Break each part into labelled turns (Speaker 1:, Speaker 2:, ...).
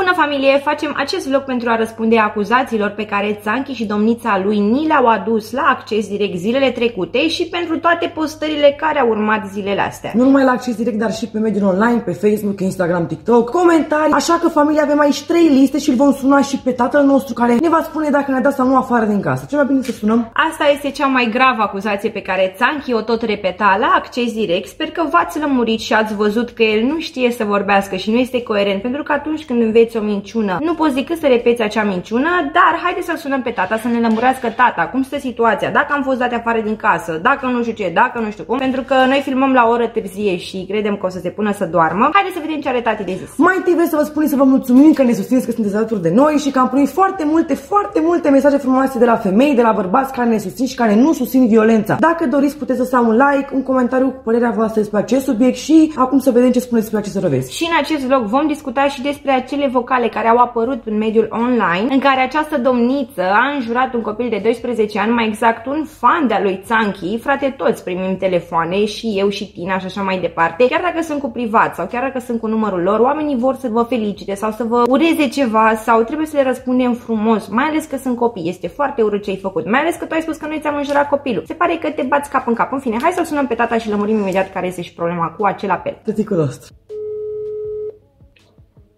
Speaker 1: Bună familie, facem acest vlog pentru a răspunde acuzațiilor pe care Țanchi și domnița lui ni le-au adus la acces direct zilele trecute și pentru toate postările care au urmat zilele astea.
Speaker 2: Nu numai la acces direct, dar și pe mediul online, pe Facebook, Instagram, TikTok, comentarii. Așa că familia avem aici trei liste și îl vom suna și pe tatăl nostru care ne va spune dacă ne-a dat sau nu afară din casă. Ce mai bine să sunăm?
Speaker 1: Asta este cea mai gravă acuzație pe care Țanchi o tot repeta la acces direct. Sper că v-ați lămurit și ați văzut că el nu știe să vorbească și nu este coerent, pentru că atunci când înveți o minciună, nu poți decât să repeți acea minciună, dar haide să-l sunăm pe tata, să ne lămurească tata, cum stă situația, dacă am fost date afară din casă, dacă nu știu ce, dacă nu știu cum, pentru că noi filmăm la o oră târzie și credem că o să se pună să doarmă. Haide să vedem ce are tati de zis.
Speaker 2: Mai întâi vreau să vă spun să vă mulțumim că ne susțineți că sunteți alături de noi și că am primit foarte multe, foarte multe mesaje frumoase de la femei, de la bărbați care ne susțin și care nu susțin violența. Dacă doriți, puteți să un like, un comentariu cu părerea voastră despre acest subiect și acum să vedem ce spuneți despre acest răvesc.
Speaker 1: Și în acest vlog vom discuta și despre acele vocale care au apărut în mediul online, în care această domniță a înjurat un copil de 12 ani, mai exact un fan de-a lui Țanchi, frate, toți primim telefoane și eu și Tina și așa mai departe, chiar dacă sunt cu privat sau chiar dacă sunt cu numărul lor, oamenii vor să vă felicite sau să vă ureze ceva sau trebuie să le răspundem frumos, mai ales că sunt copii, este foarte urât ce ai făcut, mai ales că tu ai spus că noi ți-am înjurat copilul. Se pare că te bați cap în cap. În fine, hai să-l sunăm pe tata și lămurim imediat care este și problema cu acel apel.
Speaker 2: Tăticul ăsta.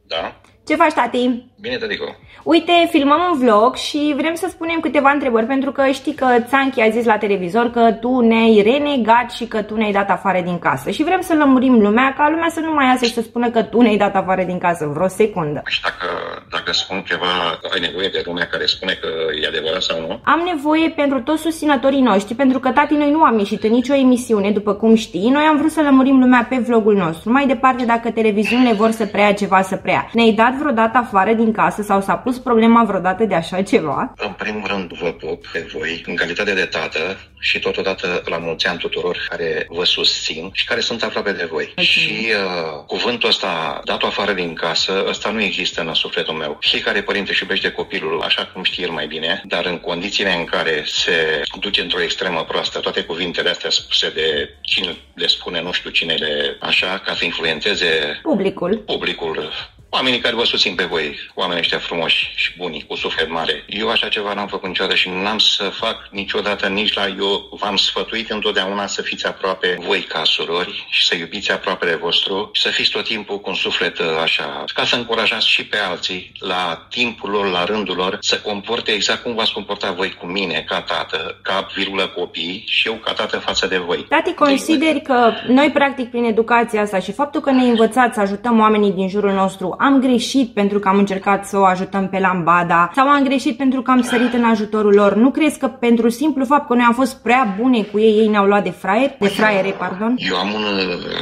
Speaker 3: Da.
Speaker 1: Ce faci, tati?
Speaker 3: Bine, tătico.
Speaker 1: Uite, filmăm un vlog și vrem să spunem câteva întrebări, pentru că știi că Țanchi a zis la televizor că tu ne-ai renegat și că tu ne-ai dat afară din casă. Și vrem să lămurim lumea, ca lumea să nu mai iasă și să spună că tu ne-ai dat afară din casă vreo secundă.
Speaker 3: Și dacă, dacă spun ceva, ai nevoie de lumea care spune că e adevărat sau nu?
Speaker 1: Am nevoie pentru toți susținătorii noștri, pentru că tati noi nu am ieșit în nicio emisiune, după cum știi. Noi am vrut să lămurim lumea pe vlogul nostru. Mai departe, dacă televiziunile vor să preia ceva, să preia. Ne-ai dat vreodată afară din casă sau s-a pus problema vreodată de așa ceva?
Speaker 3: În primul rând vă pup pe voi, în calitate de tată și totodată la mulți ani tuturor care vă susțin și care sunt aproape de voi. Okay. Și uh, cuvântul ăsta, dat afară din casă, ăsta nu există în sufletul meu. Fiecare părinte își iubește copilul așa cum știe el mai bine, dar în condițiile în care se duce într-o extremă proastă, toate cuvintele astea spuse de cine le spune, nu știu cine le, așa, ca să influențeze
Speaker 1: publicul.
Speaker 3: publicul oamenii care vă susțin pe voi, oamenii ăștia frumoși și buni, cu suflet mare. Eu așa ceva n-am făcut niciodată și n-am să fac niciodată nici la eu. V-am sfătuit întotdeauna să fiți aproape voi ca surori și să iubiți aproapele vostru și să fiți tot timpul cu un suflet uh, așa, ca să încurajați și pe alții la timpul lor, la rândul lor, să comporte exact cum v-ați comportat voi cu mine, ca tată, ca virulă copii și eu ca tată față de voi.
Speaker 1: Tati, consideri că noi, practic, prin educația asta și faptul că ne învățați să ajutăm oamenii din jurul nostru, am greșit pentru că am încercat să o ajutăm pe lambada sau am greșit pentru că am sărit în ajutorul lor. Nu crezi că pentru simplu fapt că noi am fost prea bune cu ei, ei ne-au luat de fraier, de fraiere, pardon?
Speaker 3: Eu am un,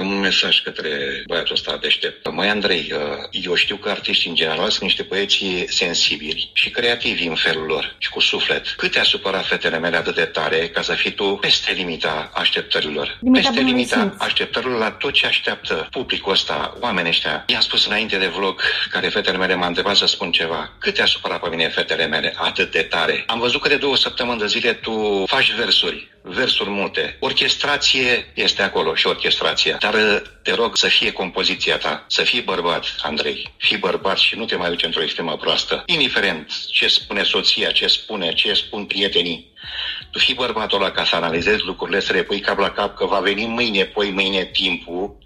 Speaker 3: un mesaj către băiatul ăsta deștept. Măi, Andrei, uh, eu știu că artiștii în general sunt niște băieți sensibili și creativi în felul lor și cu suflet. Cât te-a supărat fetele mele atât de tare ca să fii tu peste limita așteptărilor?
Speaker 1: Limita
Speaker 3: peste limita
Speaker 1: simț.
Speaker 3: așteptărilor la tot ce așteaptă publicul ăsta, oamenii ăștia. I-am spus înainte de vlog care fetele mele m-a întrebat să spun ceva. Cât te-a supărat pe mine fetele mele atât de tare? Am văzut că de două săptămâni de zile tu faci versuri versuri multe. Orchestrație este acolo și orchestrația. Dar te rog să fie compoziția ta, să fii bărbat, Andrei. Fii bărbat și nu te mai duci într-o extremă proastă. Indiferent ce spune soția, ce spune, ce spun prietenii. Tu fii bărbatul ăla ca să analizezi lucrurile, să le pui cap la cap că va veni mâine, poi mâine timpul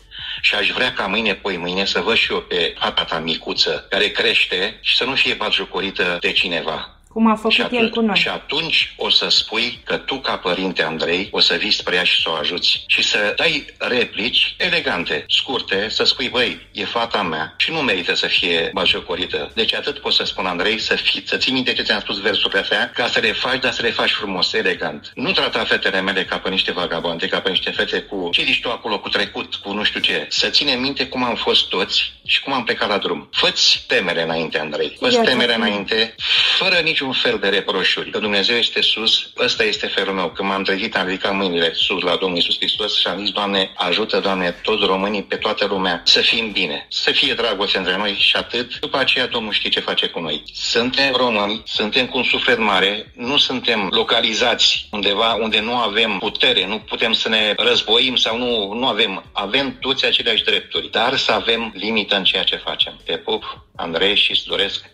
Speaker 3: și aș vrea ca mâine, poi mâine, să văd și eu pe fata ta micuță, care crește și să nu fie batjocorită de cineva.
Speaker 1: Cum a făcut
Speaker 3: și atunci,
Speaker 1: el cu noi.
Speaker 3: Și atunci o să spui că tu, ca părinte Andrei, o să vii spre ea și să o ajuți. Și să dai replici elegante, scurte, să spui, băi, e fata mea și nu merită să fie bajocorită. Deci atât pot să spun, Andrei, să, fii, să ții minte ce ți-am spus versurile astea, ca să le faci, dar să le faci frumos, elegant. Nu trata fetele mele ca pe niște vagabonde, ca pe niște fete cu ce zici tu acolo, cu trecut, cu nu știu ce. Să ține minte cum am fost toți și cum am plecat la drum. Fă-ți temere înainte, Andrei. Fă-ți
Speaker 1: Ia,
Speaker 3: temere
Speaker 1: ți-o
Speaker 3: înainte, fără niciun niciun fel de reproșuri. Că Dumnezeu este sus, ăsta este felul meu. Când m-am trezit, am ridicat mâinile sus la Domnul Iisus Hristos și am zis, Doamne, ajută, Doamne, toți românii, pe toată lumea, să fim bine, să fie dragoste între noi și atât. După aceea, Domnul știe ce face cu noi. Suntem români, suntem cu un suflet mare, nu suntem localizați undeva unde nu avem putere, nu putem să ne războim sau nu, nu avem. Avem toți aceleași drepturi, dar să avem limită în ceea ce facem. Te pup, Andrei, și îți doresc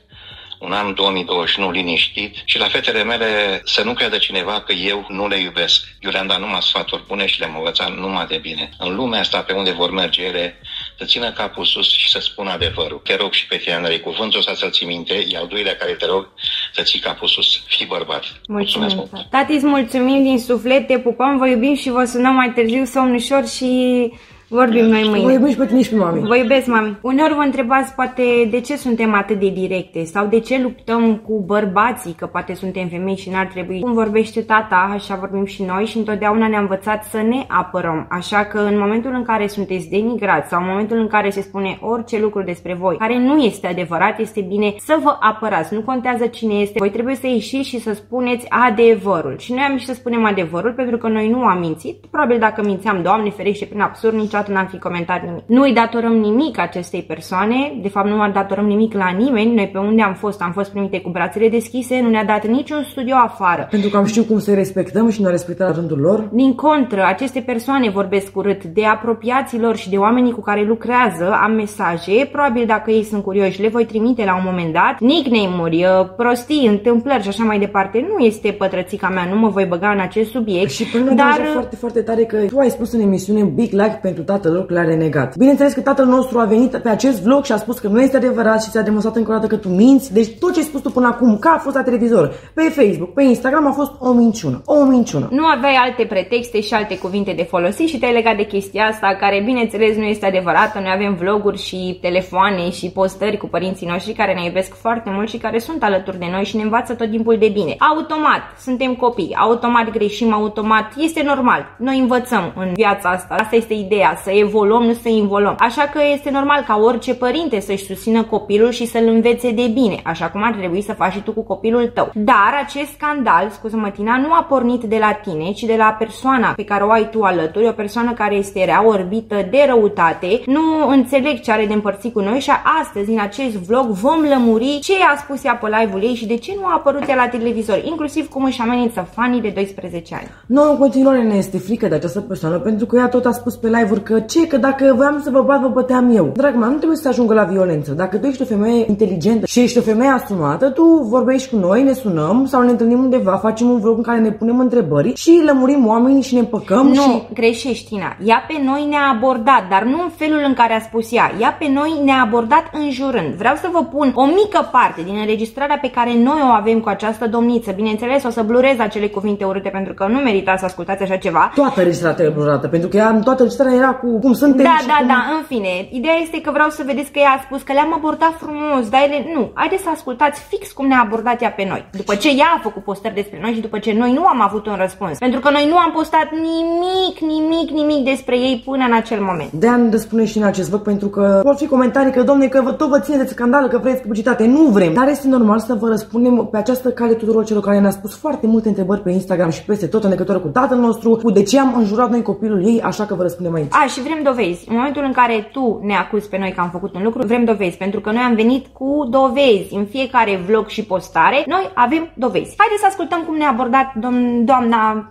Speaker 3: un an 2021 liniștit și la fetele mele să nu creadă cineva că eu nu le iubesc. Eu le-am dat numai sfaturi bune și le-am învățat numai de bine. În lumea asta pe unde vor merge ele, să țină capul sus și să spună adevărul. Te rog și pe tine, Andrei, cuvântul ăsta să-l ții minte, e al doilea care te rog să ții capul sus. Fii bărbat.
Speaker 1: Mulțumesc mult. Tati, îți mulțumim din suflet, te pupăm, vă iubim și vă sunăm mai târziu somn ușor și Vorbim noi mâine.
Speaker 2: Vă iubim și pe tine și pe mami.
Speaker 1: Vă iubesc, mami. Uneori vă întrebați poate de ce suntem atât de directe sau de ce luptăm cu bărbații, că poate suntem femei și n-ar trebui. Cum vorbește tata, așa vorbim și noi și întotdeauna ne-a învățat să ne apărăm. Așa că în momentul în care sunteți denigrați sau în momentul în care se spune orice lucru despre voi care nu este adevărat, este bine să vă apărați. Nu contează cine este. Voi trebuie să ieșiți și să spuneți adevărul. Și noi am ieșit să spunem adevărul pentru că noi nu am mințit. Probabil dacă mințeam, Doamne ferește, prin absurd, niciodată niciodată n-am fi comentat nimic. Nu îi datorăm nimic acestei persoane, de fapt nu mai datorăm nimic la nimeni, noi pe unde am fost, am fost primite cu brațele deschise, nu ne-a dat niciun studio afară.
Speaker 2: Pentru că am știut cum să respectăm și ne-a respectat rândul lor?
Speaker 1: Din contră, aceste persoane vorbesc urât de apropiaților și de oamenii cu care lucrează, am mesaje, probabil dacă ei sunt curioși le voi trimite la un moment dat, nickname-uri, uh, prostii, întâmplări și așa mai departe. Nu este pătrățica mea, nu mă voi băga în acest subiect.
Speaker 2: Și până dar... foarte, foarte tare că tu ai spus în emisiune Big Like pentru tatăl l-a renegat. Bineînțeles că tatăl nostru a venit pe acest vlog și a spus că nu este adevărat și ți-a demonstrat încă o dată că tu minți. Deci tot ce ai spus tu până acum, că a fost la televizor, pe Facebook, pe Instagram, a fost o minciună. O minciună.
Speaker 1: Nu aveai alte pretexte și alte cuvinte de folosit și te-ai legat de chestia asta, care bineînțeles nu este adevărată. Noi avem vloguri și telefoane și postări cu părinții noștri care ne iubesc foarte mult și care sunt alături de noi și ne învață tot timpul de bine. Automat, suntem copii, automat greșim, automat, este normal. Noi învățăm în viața asta. Asta este ideea, să evoluăm evoluăm, nu să involuăm. Așa că este normal ca orice părinte să-și susțină copilul și să-l învețe de bine, așa cum ar trebui să faci și tu cu copilul tău. Dar acest scandal, scuză-mă Tina, nu a pornit de la tine, ci de la persoana pe care o ai tu alături, o persoană care este rea, orbită de răutate, nu înțeleg ce are de împărțit cu noi și astăzi, în acest vlog, vom lămuri ce a spus ea pe live-ul ei și de ce nu a apărut ea la televizor, inclusiv cum își amenință fanii de 12 ani.
Speaker 2: Nu, în continuare ne este frică de această persoană, pentru că ea tot a spus pe live-uri că ce că dacă voiam să vă bat, vă băteam eu. Drag mea, nu trebuie să ajungă la violență. Dacă tu ești o femeie inteligentă și ești o femeie asumată, tu vorbești cu noi, ne sunăm sau ne întâlnim undeva, facem un vlog în care ne punem întrebări și lămurim oamenii și ne împăcăm.
Speaker 1: Nu,
Speaker 2: și...
Speaker 1: greșești, Tina. Ea pe noi ne-a abordat, dar nu în felul în care a spus ea. Ea pe noi ne-a abordat înjurând. Vreau să vă pun o mică parte din înregistrarea pe care noi o avem cu această domniță. Bineînțeles, o să blurez acele cuvinte urâte pentru că nu merita să ascultați așa ceva.
Speaker 2: Toată înregistrarea blurată, pentru că ea în toată înregistrarea era cu cum suntem
Speaker 1: da,
Speaker 2: și
Speaker 1: da,
Speaker 2: cum...
Speaker 1: da, în fine. Ideea este că vreau să vedeți că ea a spus că le-am abordat frumos, dar ele nu. Haideți să ascultați fix cum ne-a abordat ea pe noi. După ce ea a făcut postări despre noi și după ce noi nu am avut un răspuns. Pentru că noi nu am postat nimic, nimic, nimic despre ei până în acel moment.
Speaker 2: de de spune și în acest vlog pentru că vor fi comentarii că, domne, că vă, tot vă ține de scandal, că vreți publicitate. Nu vrem. Dar este normal să vă răspundem pe această cale tuturor celor care ne-a spus foarte multe întrebări pe Instagram și peste tot în legătură cu tatăl nostru, cu de ce am înjurat noi copilul ei, așa că vă răspundem aici.
Speaker 1: A, și vrem dovezi. În momentul în care tu ne acuzi pe noi că am făcut un lucru, vrem dovezi, pentru că noi am venit cu dovezi în fiecare vlog și postare. Noi avem dovezi. Haideți să ascultăm cum ne-a abordat dom- doamna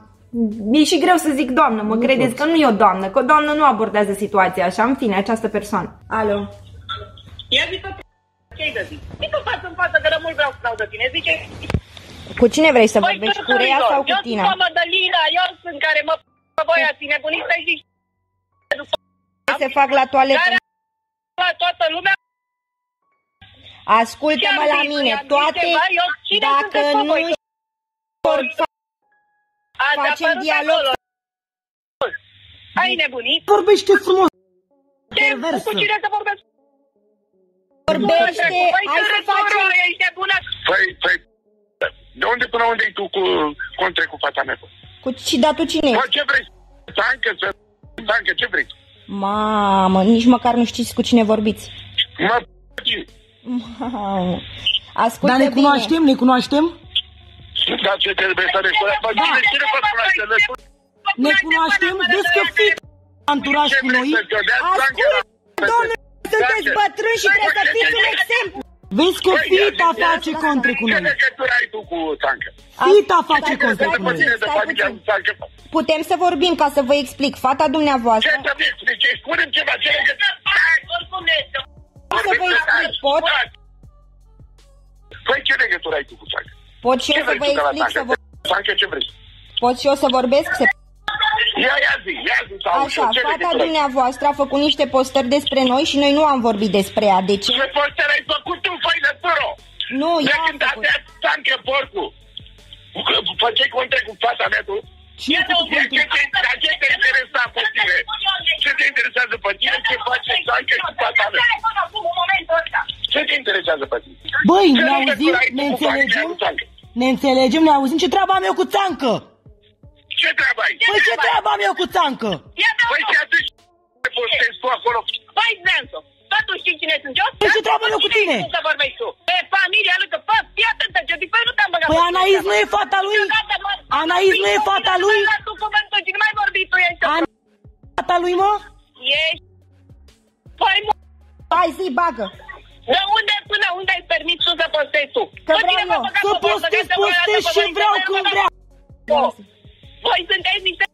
Speaker 1: E și greu să zic doamnă, mă nu credeți poți. că nu e o doamnă, că o doamnă nu abordează situația așa, în fine, această persoană. Alo.
Speaker 4: Ia zi ce ai de zis? Zic față în față, că rămâi vreau să dau de tine. Zice...
Speaker 1: Cu cine vrei să păi, vorbești? Cu Rea sau cu tine?
Speaker 4: Eu sunt Mădălina, eu sunt care mă voi ați nebunit să zici
Speaker 1: se fac la toaletă.
Speaker 4: La toată lumea.
Speaker 1: Ascultă-mă la mine, toate, dacă nu vor facem dialog.
Speaker 4: Ai nebunit?
Speaker 2: Vorbește frumos.
Speaker 4: Ce? Cu cine să vorbesc?
Speaker 1: Vorbește, hai să facem...
Speaker 4: Păi, păi, de unde până unde e tu cu contre cu fata mea?
Speaker 1: Cu, și da tu cine
Speaker 4: ești? ce vrei? Tancă, să... Tancă, ce vrei?
Speaker 1: Mamă, nici măcar nu știți cu cine vorbiți.
Speaker 4: Mă,
Speaker 1: Ascultă
Speaker 2: Dar ne cunoaștem,
Speaker 1: bine.
Speaker 2: ne cunoaștem?
Speaker 4: Dar ce trebuie să ne cunoaștem?
Speaker 2: Da.
Speaker 4: Cine vă cunoaște? Ne spune-
Speaker 2: Ne cunoaștem? Vezi că fii anturaj
Speaker 4: Ce
Speaker 2: cu noi?
Speaker 4: vrei să te dea?
Speaker 1: Ascult, domnule, sunteți bătrâni și trebuie să fiți un exemplu.
Speaker 2: Vezi că fita face contre cu
Speaker 4: Ce
Speaker 2: noi.
Speaker 4: legătură ai tu cu Țancă?
Speaker 2: Fita face
Speaker 1: Stai,
Speaker 2: contre
Speaker 1: stai
Speaker 2: cu
Speaker 4: Pe
Speaker 2: noi.
Speaker 4: tine de
Speaker 1: stai
Speaker 4: familia
Speaker 1: puțin.
Speaker 4: lui Țancă.
Speaker 1: Putem să vorbim ca să vă explic. Fata
Speaker 4: Ce
Speaker 1: dumneavoastră,
Speaker 4: să-mi explice? Spune-mi ceva, ce legătură?
Speaker 1: să vă explic, pot?
Speaker 4: Păi ce legătură ai tu cu Țancă?
Speaker 1: Pot și
Speaker 4: Ce
Speaker 1: eu să
Speaker 4: vrei
Speaker 1: vă
Speaker 4: tu de la
Speaker 1: explic, să
Speaker 4: Țancă?
Speaker 1: vă...
Speaker 4: Țancă ce vrei?
Speaker 1: Pot și eu să vorbesc? Se...
Speaker 4: Ia, ia zi, ia zi, sau
Speaker 1: Așa,
Speaker 4: ce
Speaker 1: fata
Speaker 4: legătură ai?
Speaker 1: dumneavoastră a făcut niște postări despre noi și noi nu am vorbit despre ea. De ce?
Speaker 4: Ce postări ai făcut tu, făi de pâro?
Speaker 1: Nu,
Speaker 4: De
Speaker 1: ea a
Speaker 4: când
Speaker 1: făcut.
Speaker 4: datea Țancă porcu? Făceai contre cu fata mea tu?
Speaker 2: Cine a făcut
Speaker 4: Ce
Speaker 2: contra?
Speaker 4: te, dar ce te interesa pe tine? Ce te interesează pe tine? Ce face Țancă cu fata mea? Ce te interesează pe tine?
Speaker 2: Băi,
Speaker 4: Ce
Speaker 2: ne auzim,
Speaker 4: legătură ai tu
Speaker 2: ne
Speaker 4: cu familia
Speaker 2: înțelegem?
Speaker 4: lui Țancă?
Speaker 2: Ne înțelegem, ne auzim. Ce treabă am eu cu țancă?
Speaker 4: Ce treabă ai?
Speaker 2: Păi ce treabă am eu cu țancă?
Speaker 4: Păi și atunci ce postezi tu acolo?
Speaker 5: Băi, Nenso, tot tu știi cine sunt eu?
Speaker 2: Păi ce treabă am eu cu tine?
Speaker 5: Cum să vorbești tu? Pe familia lui, că fă, fii atentă, ce păi nu te-am băgat.
Speaker 2: Păi
Speaker 5: pe
Speaker 2: Anais
Speaker 5: treaba.
Speaker 2: nu e fata lui?
Speaker 5: Niciodată, mă,
Speaker 2: Anais nu e fata lui?
Speaker 5: Nu tu cuvântul, și nu mai vorbi tu, ești.
Speaker 2: An fata lui, mă?
Speaker 5: Ești. Păi, mă,
Speaker 1: Hai zi, bagă.
Speaker 5: de unde până unde ai permis tu să postezi tu?
Speaker 1: Că
Speaker 5: Pe
Speaker 1: vreau
Speaker 5: tine m-a
Speaker 1: eu.
Speaker 5: băgat
Speaker 2: Să
Speaker 5: pe voie,
Speaker 2: postez,
Speaker 5: băgați-o voi,
Speaker 2: postez
Speaker 5: dați-o
Speaker 2: ce
Speaker 5: voi,
Speaker 2: vreau
Speaker 5: dați-o
Speaker 2: când
Speaker 5: voi,
Speaker 2: vreau.
Speaker 5: Voi sunteți niște...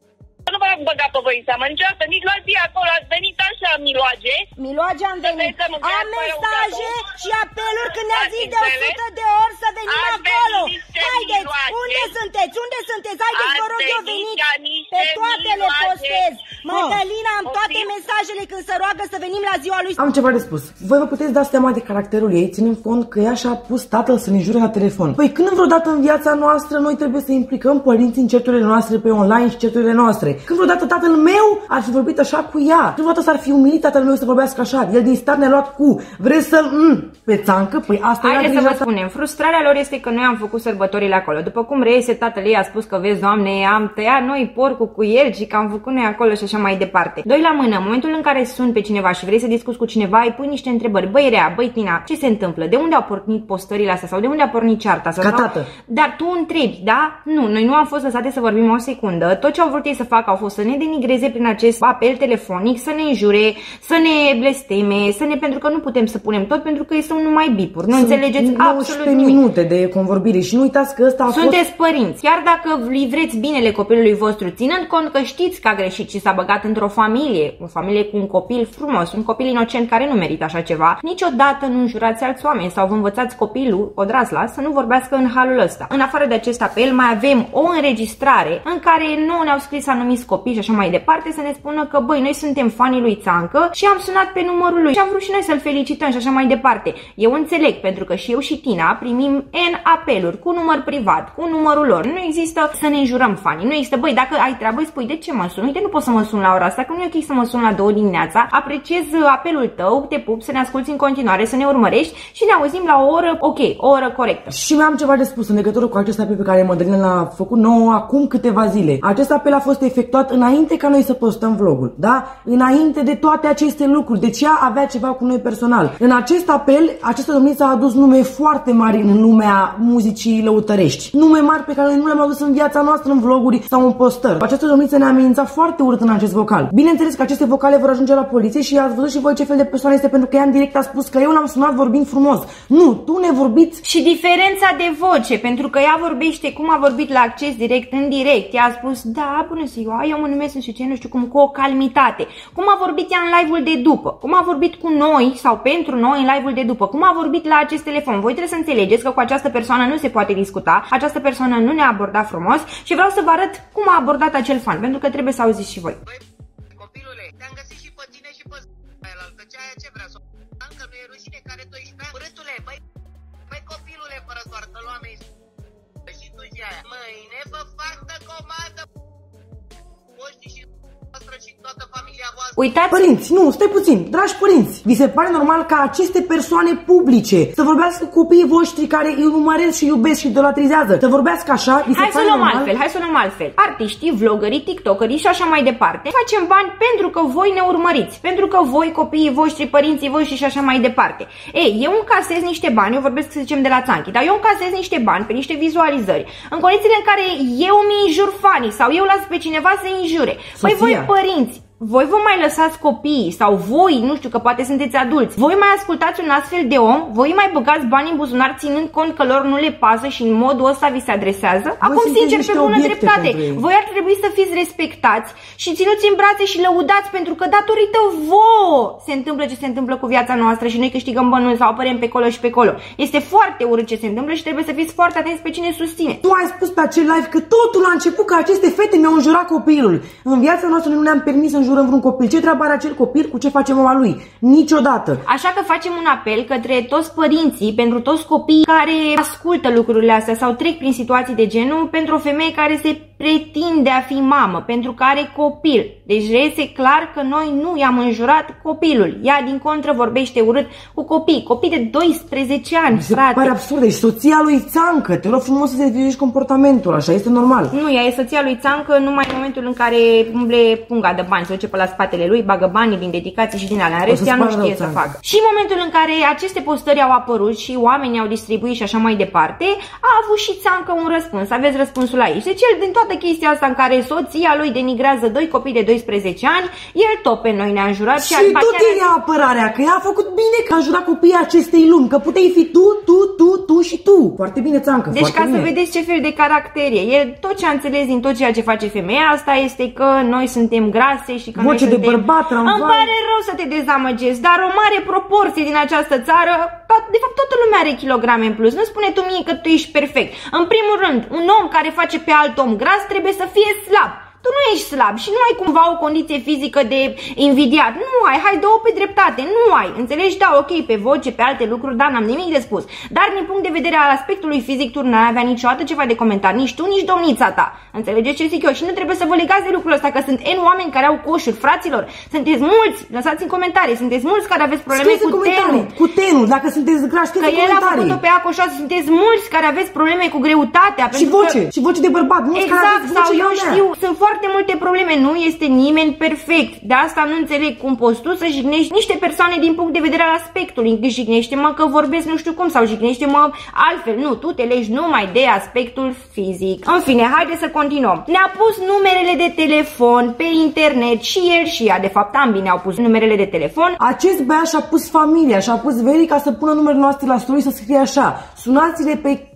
Speaker 5: Nu vă băga pe voi în seamă niciodată, nici luați acolo, ați venit așa, miloage.
Speaker 1: Miloage am venit.
Speaker 5: Să mâncați
Speaker 1: Am
Speaker 5: fără
Speaker 1: mesaje
Speaker 5: uzatul.
Speaker 1: și apeluri când ne-a
Speaker 5: Ați
Speaker 1: zis de
Speaker 5: înțeles?
Speaker 1: 100 de ori să venim
Speaker 5: Ați
Speaker 1: acolo.
Speaker 5: venit niște
Speaker 1: Haideți,
Speaker 5: miloage.
Speaker 1: unde sunteți? Unde sunteți? Haideți, vă
Speaker 5: Ați
Speaker 1: rog, eu
Speaker 5: venit
Speaker 1: veniți.
Speaker 5: ca niște
Speaker 1: Pe toate le
Speaker 5: miloage.
Speaker 1: postez. Mădălina, am
Speaker 5: O
Speaker 1: toate
Speaker 5: fi-
Speaker 1: mesajele când se roagă să venim la ziua lui.
Speaker 2: Am ceva de spus. Voi vă puteți da seama de caracterul ei, ținând cont că ea și-a pus tatăl să ne jure la telefon. Păi când vreodată în viața noastră noi trebuie să implicăm părinții în certurile noastre pe online și certurile noastre? Când vreodată tatăl meu ar fi vorbit așa cu ea? Când vreodată s-ar fi umilit tatăl meu să vorbească așa? El din start ne-a luat cu. Vreți să-l... Mm, pe țancă? Păi asta era
Speaker 1: Haideți să
Speaker 2: grija
Speaker 1: vă
Speaker 2: ta.
Speaker 1: spunem, frustrarea lor este că noi am făcut sărbătorile acolo. După cum reiese, tatăl ei a spus că, vezi, doamne, am tăiat noi porcul cu el și că am făcut noi acolo și așa mai departe. Doi la mână, în momentul în care suni pe cineva și vrei să discuți cu cineva, îi pui niște întrebări. Băi, rea, băi, Tina, ce se întâmplă? De unde au pornit postările astea? Sau de unde a pornit cearta? Sau
Speaker 2: Ca
Speaker 1: sau-
Speaker 2: tată.
Speaker 1: Dar tu întrebi, da? Nu, noi nu am fost lăsate să vorbim o secundă. Tot ce au vrut ei să facă au fost să ne denigreze prin acest apel telefonic, să ne înjure, să ne blesteme, să ne... pentru că nu putem să punem tot, pentru că ei sunt numai bipuri. Nu
Speaker 2: Sunt
Speaker 1: înțelegeți
Speaker 2: 19
Speaker 1: absolut nimic.
Speaker 2: minute de convorbire și nu uitați că ăsta a fost...
Speaker 1: Sunteți părinți. Chiar dacă livreți binele copilului vostru, ținând cont că știți că a greșit și s-a băgat într-o familie, o familie cu un copil frumos, un copil inocent care nu merită așa ceva, niciodată nu înjurați alți oameni sau vă învățați copilul, odrazla, să nu vorbească în halul ăsta. În afară de acest apel, mai avem o înregistrare în care nu ne-au scris anumiți copii și așa mai departe să ne spună că, băi, noi suntem fanii lui Țancă și am sunat pe numărul lui și am vrut și noi să-l felicităm și așa mai departe. Eu înțeleg, pentru că și eu și Tina primim N apeluri cu număr privat, cu numărul lor. Nu există să ne înjurăm fanii. Nu există, băi, dacă ai treabă, îi spui de ce mă sun? Uite, nu pot să mă sun la ora asta, că nu e ok să mă sun la două dimineața. Apreciez uh, apelul tău, te pup, să ne asculti în continuare, să ne urmărești și ne auzim la o oră, ok, o oră corectă.
Speaker 2: Și mai am ceva de spus în legătură cu acest apel pe care Mădălina l-a făcut nouă acum câteva zile. Acest apel a fost efectuat înainte ca noi să postăm vlogul, da? Înainte de toate aceste lucruri. Deci ea avea ceva cu noi personal. În acest apel, această domniță a adus nume foarte mari în lumea muzicii lăutărești. Nume mari pe care noi nu le-am adus în viața noastră în vloguri sau în postări. Această domniță ne-a amenințat foarte urât în acest vocal. Bineînțeles că aceste vocale vor ajunge la poliție și ați văzut și voi ce fel de persoană este pentru că ea în direct a spus că eu l-am sunat vorbind frumos. Nu, tu ne vorbiți
Speaker 1: Și diferența de voce, pentru că ea vorbește cum a vorbit la acces direct, în direct. Ea a spus, da, bună ziua, eu mă numesc nu știu ce, nu știu cum, cu o calmitate. Cum a vorbit ea în live-ul de după, cum a vorbit cu noi sau pentru noi în live-ul de după, cum a vorbit la acest telefon. Voi trebuie să înțelegeți că cu această persoană nu se poate discuta, această persoană nu ne-a abordat frumos și vreau să vă arăt cum a abordat acel fan, pentru că trebuie să auziți și voi.
Speaker 6: Băi, copilule, te-am găsit și pe tine și pe aia că ce aia ce vrea să o încă nu e rușine care 12 ani. Urâtule, băi, băi copilule fără toartă, luame și tu și aia. Mâine vă fac de comandă. Voștri și voastră și toată familia voastră.
Speaker 1: Uitați
Speaker 2: Părinți, nu, stai puțin, dragi părinți, vi se pare normal ca aceste persoane publice să vorbească cu copiii voștri care îi urmăresc și iubesc și idolatrizează, să vorbească așa, vi se
Speaker 1: Hai să
Speaker 2: pare
Speaker 1: luăm
Speaker 2: normal?
Speaker 1: altfel, hai să luăm altfel. Artiștii, vlogării, tiktokerii și așa mai departe. Facem bani pentru că voi ne urmăriți, pentru că voi, copiii voștri, părinții voștri și așa mai departe. Ei, eu încasez niște bani, eu vorbesc să zicem de la Țanchi, dar eu încasez niște bani pe niște vizualizări, în condițiile în care eu mi înjur fanii sau eu las pe cineva să înjure. Păi voi,
Speaker 2: Sofia.
Speaker 1: Părinți, voi vă mai lăsați copiii sau voi, nu știu că poate sunteți adulți, voi mai ascultați un astfel de om, voi mai băgați bani în buzunar ținând cont că lor nu le pasă și în modul ăsta vi se adresează? Acum,
Speaker 2: sunteți
Speaker 1: sincer, pe
Speaker 2: niște
Speaker 1: bună
Speaker 2: obiecte
Speaker 1: dreptate,
Speaker 2: pentru ei.
Speaker 1: voi ar trebui să fiți respectați și ținuți în brațe și lăudați pentru că datorită vouă se întâmplă ce se întâmplă cu viața noastră și noi câștigăm bănuți sau apărem pe acolo și pe acolo. Este foarte urât ce se întâmplă și trebuie să fiți foarte atenți pe cine susține.
Speaker 2: Tu ai spus pe acel live că totul a început că aceste fete mi-au înjurat copilul. În viața noastră nu ne-am permis să înjurăm vreun copil. Ce treabă are acel copil cu ce face mama lui? Niciodată.
Speaker 1: Așa că facem un apel către toți părinții, pentru toți copiii care ascultă lucrurile astea sau trec prin situații de genul, pentru o femeie care se pretinde a fi mamă, pentru că are copil. Deci reiese clar că noi nu i-am înjurat copilul. Ea, din contră, vorbește urât cu copii. Copii de 12 ani,
Speaker 2: Mi se
Speaker 1: frate.
Speaker 2: pare absurd. Deci soția lui Țancă, te rog frumos să te dirigești comportamentul, așa este normal.
Speaker 1: Nu, ea e soția lui Țancă numai în momentul în care umble punga de bani, se duce pe la spatele lui, bagă banii din dedicații și din alea. În rest,
Speaker 2: să-ți
Speaker 1: ea nu
Speaker 2: pară rău,
Speaker 1: știe să
Speaker 2: Țancă.
Speaker 1: facă. Și în momentul în care aceste postări au apărut și oamenii au distribuit și așa mai departe, a avut și Țancă un răspuns. Aveți răspunsul aici. Deci el, din toată chestia asta în care soția lui denigrează doi copii de 12 ani, el tot pe noi ne-a înjurat și,
Speaker 2: Și
Speaker 1: după
Speaker 2: tot
Speaker 1: aceea
Speaker 2: ei ia apărarea, că ea a făcut bine că a jurat copiii acestei lumi, că puteai fi tu, tu, tu, tu și tu. Foarte bine, Țancă,
Speaker 1: Deci
Speaker 2: foarte
Speaker 1: ca
Speaker 2: bine.
Speaker 1: să vedeți ce fel de caracter e. El tot ce a înțeles din tot ceea ce face femeia asta este că noi suntem grase și că
Speaker 2: Voce
Speaker 1: noi
Speaker 2: de
Speaker 1: suntem...
Speaker 2: bărbat, tramvai.
Speaker 1: Îmi pare rău să te dezamăgesc, dar o mare proporție din această țară, to- de fapt toată lumea are kilograme în plus. Nu spune tu mie că tu ești perfect. În primul rând, un om care face pe alt om gras trebuie să fie slab. Tu nu ești slab și nu ai cumva o condiție fizică de invidiat. Nu ai, hai două pe dreptate, nu ai. Înțelegi? Da, ok, pe voce, pe alte lucruri, da, n-am nimic de spus. Dar din punct de vedere al aspectului fizic, tu n-ai avea niciodată ceva de comentat, nici tu, nici domnița ta. Înțelegeți ce zic eu? Și nu trebuie să vă legați de lucrul ăsta, că sunt N oameni care au coșuri, fraților. Sunteți mulți, lăsați în comentarii, sunteți mulți care aveți probleme
Speaker 2: Scrieți în
Speaker 1: cu
Speaker 2: comentarii,
Speaker 1: tenul.
Speaker 2: cu tenul, dacă sunteți grași,
Speaker 1: Că
Speaker 2: scrieți în
Speaker 1: el a
Speaker 2: comentarii.
Speaker 1: făcut-o pe acoșoasă, sunteți mulți care aveți probleme cu greutatea.
Speaker 2: Și
Speaker 1: pentru
Speaker 2: voce,
Speaker 1: că...
Speaker 2: și voce de bărbat, mulți care
Speaker 1: Exact,
Speaker 2: aveți
Speaker 1: sau
Speaker 2: voce
Speaker 1: eu
Speaker 2: ca mea.
Speaker 1: știu, sunt foarte multe probleme, nu este nimeni perfect. De asta nu înțeleg cum poți tu să jignești niște persoane din punct de vedere al aspectului. Jignește-mă că vorbesc nu știu cum sau jignește-mă altfel. Nu, tu te legi numai de aspectul fizic. În fine, haide să continuăm. Ne-a pus numerele de telefon pe internet și el și ea, de fapt ambii ne-au pus numerele de telefon.
Speaker 2: Acest băiat și-a pus familia, și-a pus verii ca să pună numerele noastre la story să scrie așa. Sunați-le pe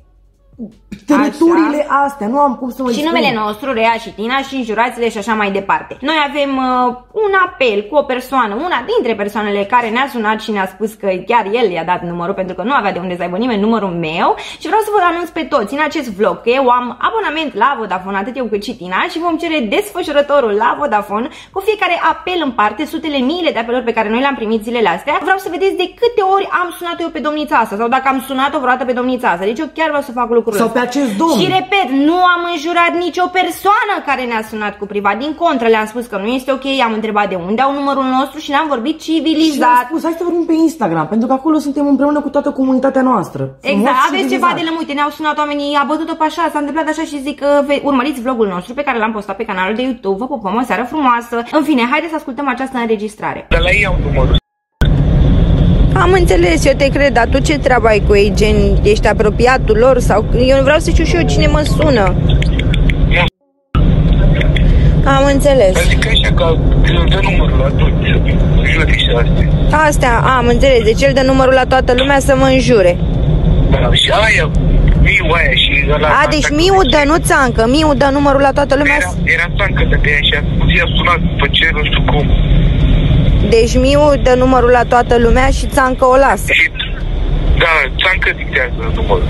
Speaker 2: tărăturile astea, nu am cum să mă
Speaker 1: și numele nostru, Rea și Tina și înjurațiile și așa mai departe. Noi avem uh, un apel cu o persoană, una dintre persoanele care ne-a sunat și ne-a spus că chiar el i-a dat numărul pentru că nu avea de unde să aibă nimeni numărul meu și vreau să vă anunț pe toți în acest vlog că eu am abonament la Vodafone, atât eu cât și Tina și vom cere desfășurătorul la Vodafone cu fiecare apel în parte, sutele miile de apeluri pe care noi le-am primit zilele astea. Vreau să vedeți de câte ori am sunat eu pe domnița asta sau dacă am sunat-o vreodată pe domnița asta. Deci eu chiar vreau să fac lucrul
Speaker 2: Sau
Speaker 1: ăsta.
Speaker 2: pe acest domn.
Speaker 1: Și repet, nu am înjurat nicio persoană care ne-a sunat cu privat. Din contră, le-am spus că nu este ok, am întrebat de unde au numărul nostru și ne-am vorbit
Speaker 2: Și le-am
Speaker 1: civilizat.
Speaker 2: spus, hai să vorbim pe Instagram, pentru că acolo suntem împreună cu toată comunitatea noastră. Frumos
Speaker 1: Exact,
Speaker 2: și
Speaker 1: aveți
Speaker 2: civilizat.
Speaker 1: ceva de lămuite, ne-au sunat oamenii, a bătut-o pe așa, s-a întâmplat așa și zic că ve- urmăriți vlogul nostru pe care l-am postat pe canalul de YouTube, vă pupăm o seară frumoasă. În fine, haideți să ascultăm această înregistrare.
Speaker 4: De la ei au numărul.
Speaker 1: Am înțeles, eu te cred, dar tu ce treabă ai cu ei, gen, ești apropiatul lor sau... Eu vreau să știu și eu cine mă sună. Am înțeles.
Speaker 4: Adică așa că îl dă numărul la toți, juri și astea.
Speaker 1: Astea, am înțeles, deci el dă numărul la toată lumea să mă înjure.
Speaker 4: Da, și aia, Miu aia și ăla...
Speaker 1: A, deci Miu dă, nu țancă, Miu dă numărul la toată lumea.
Speaker 4: Era, era țancă de pe ea și a spus, i-a sunat pe ce, nu știu cum.
Speaker 1: Deci Miu dă numărul la toată lumea și țancă o lasă.
Speaker 4: Și, da, țancă dictează numărul.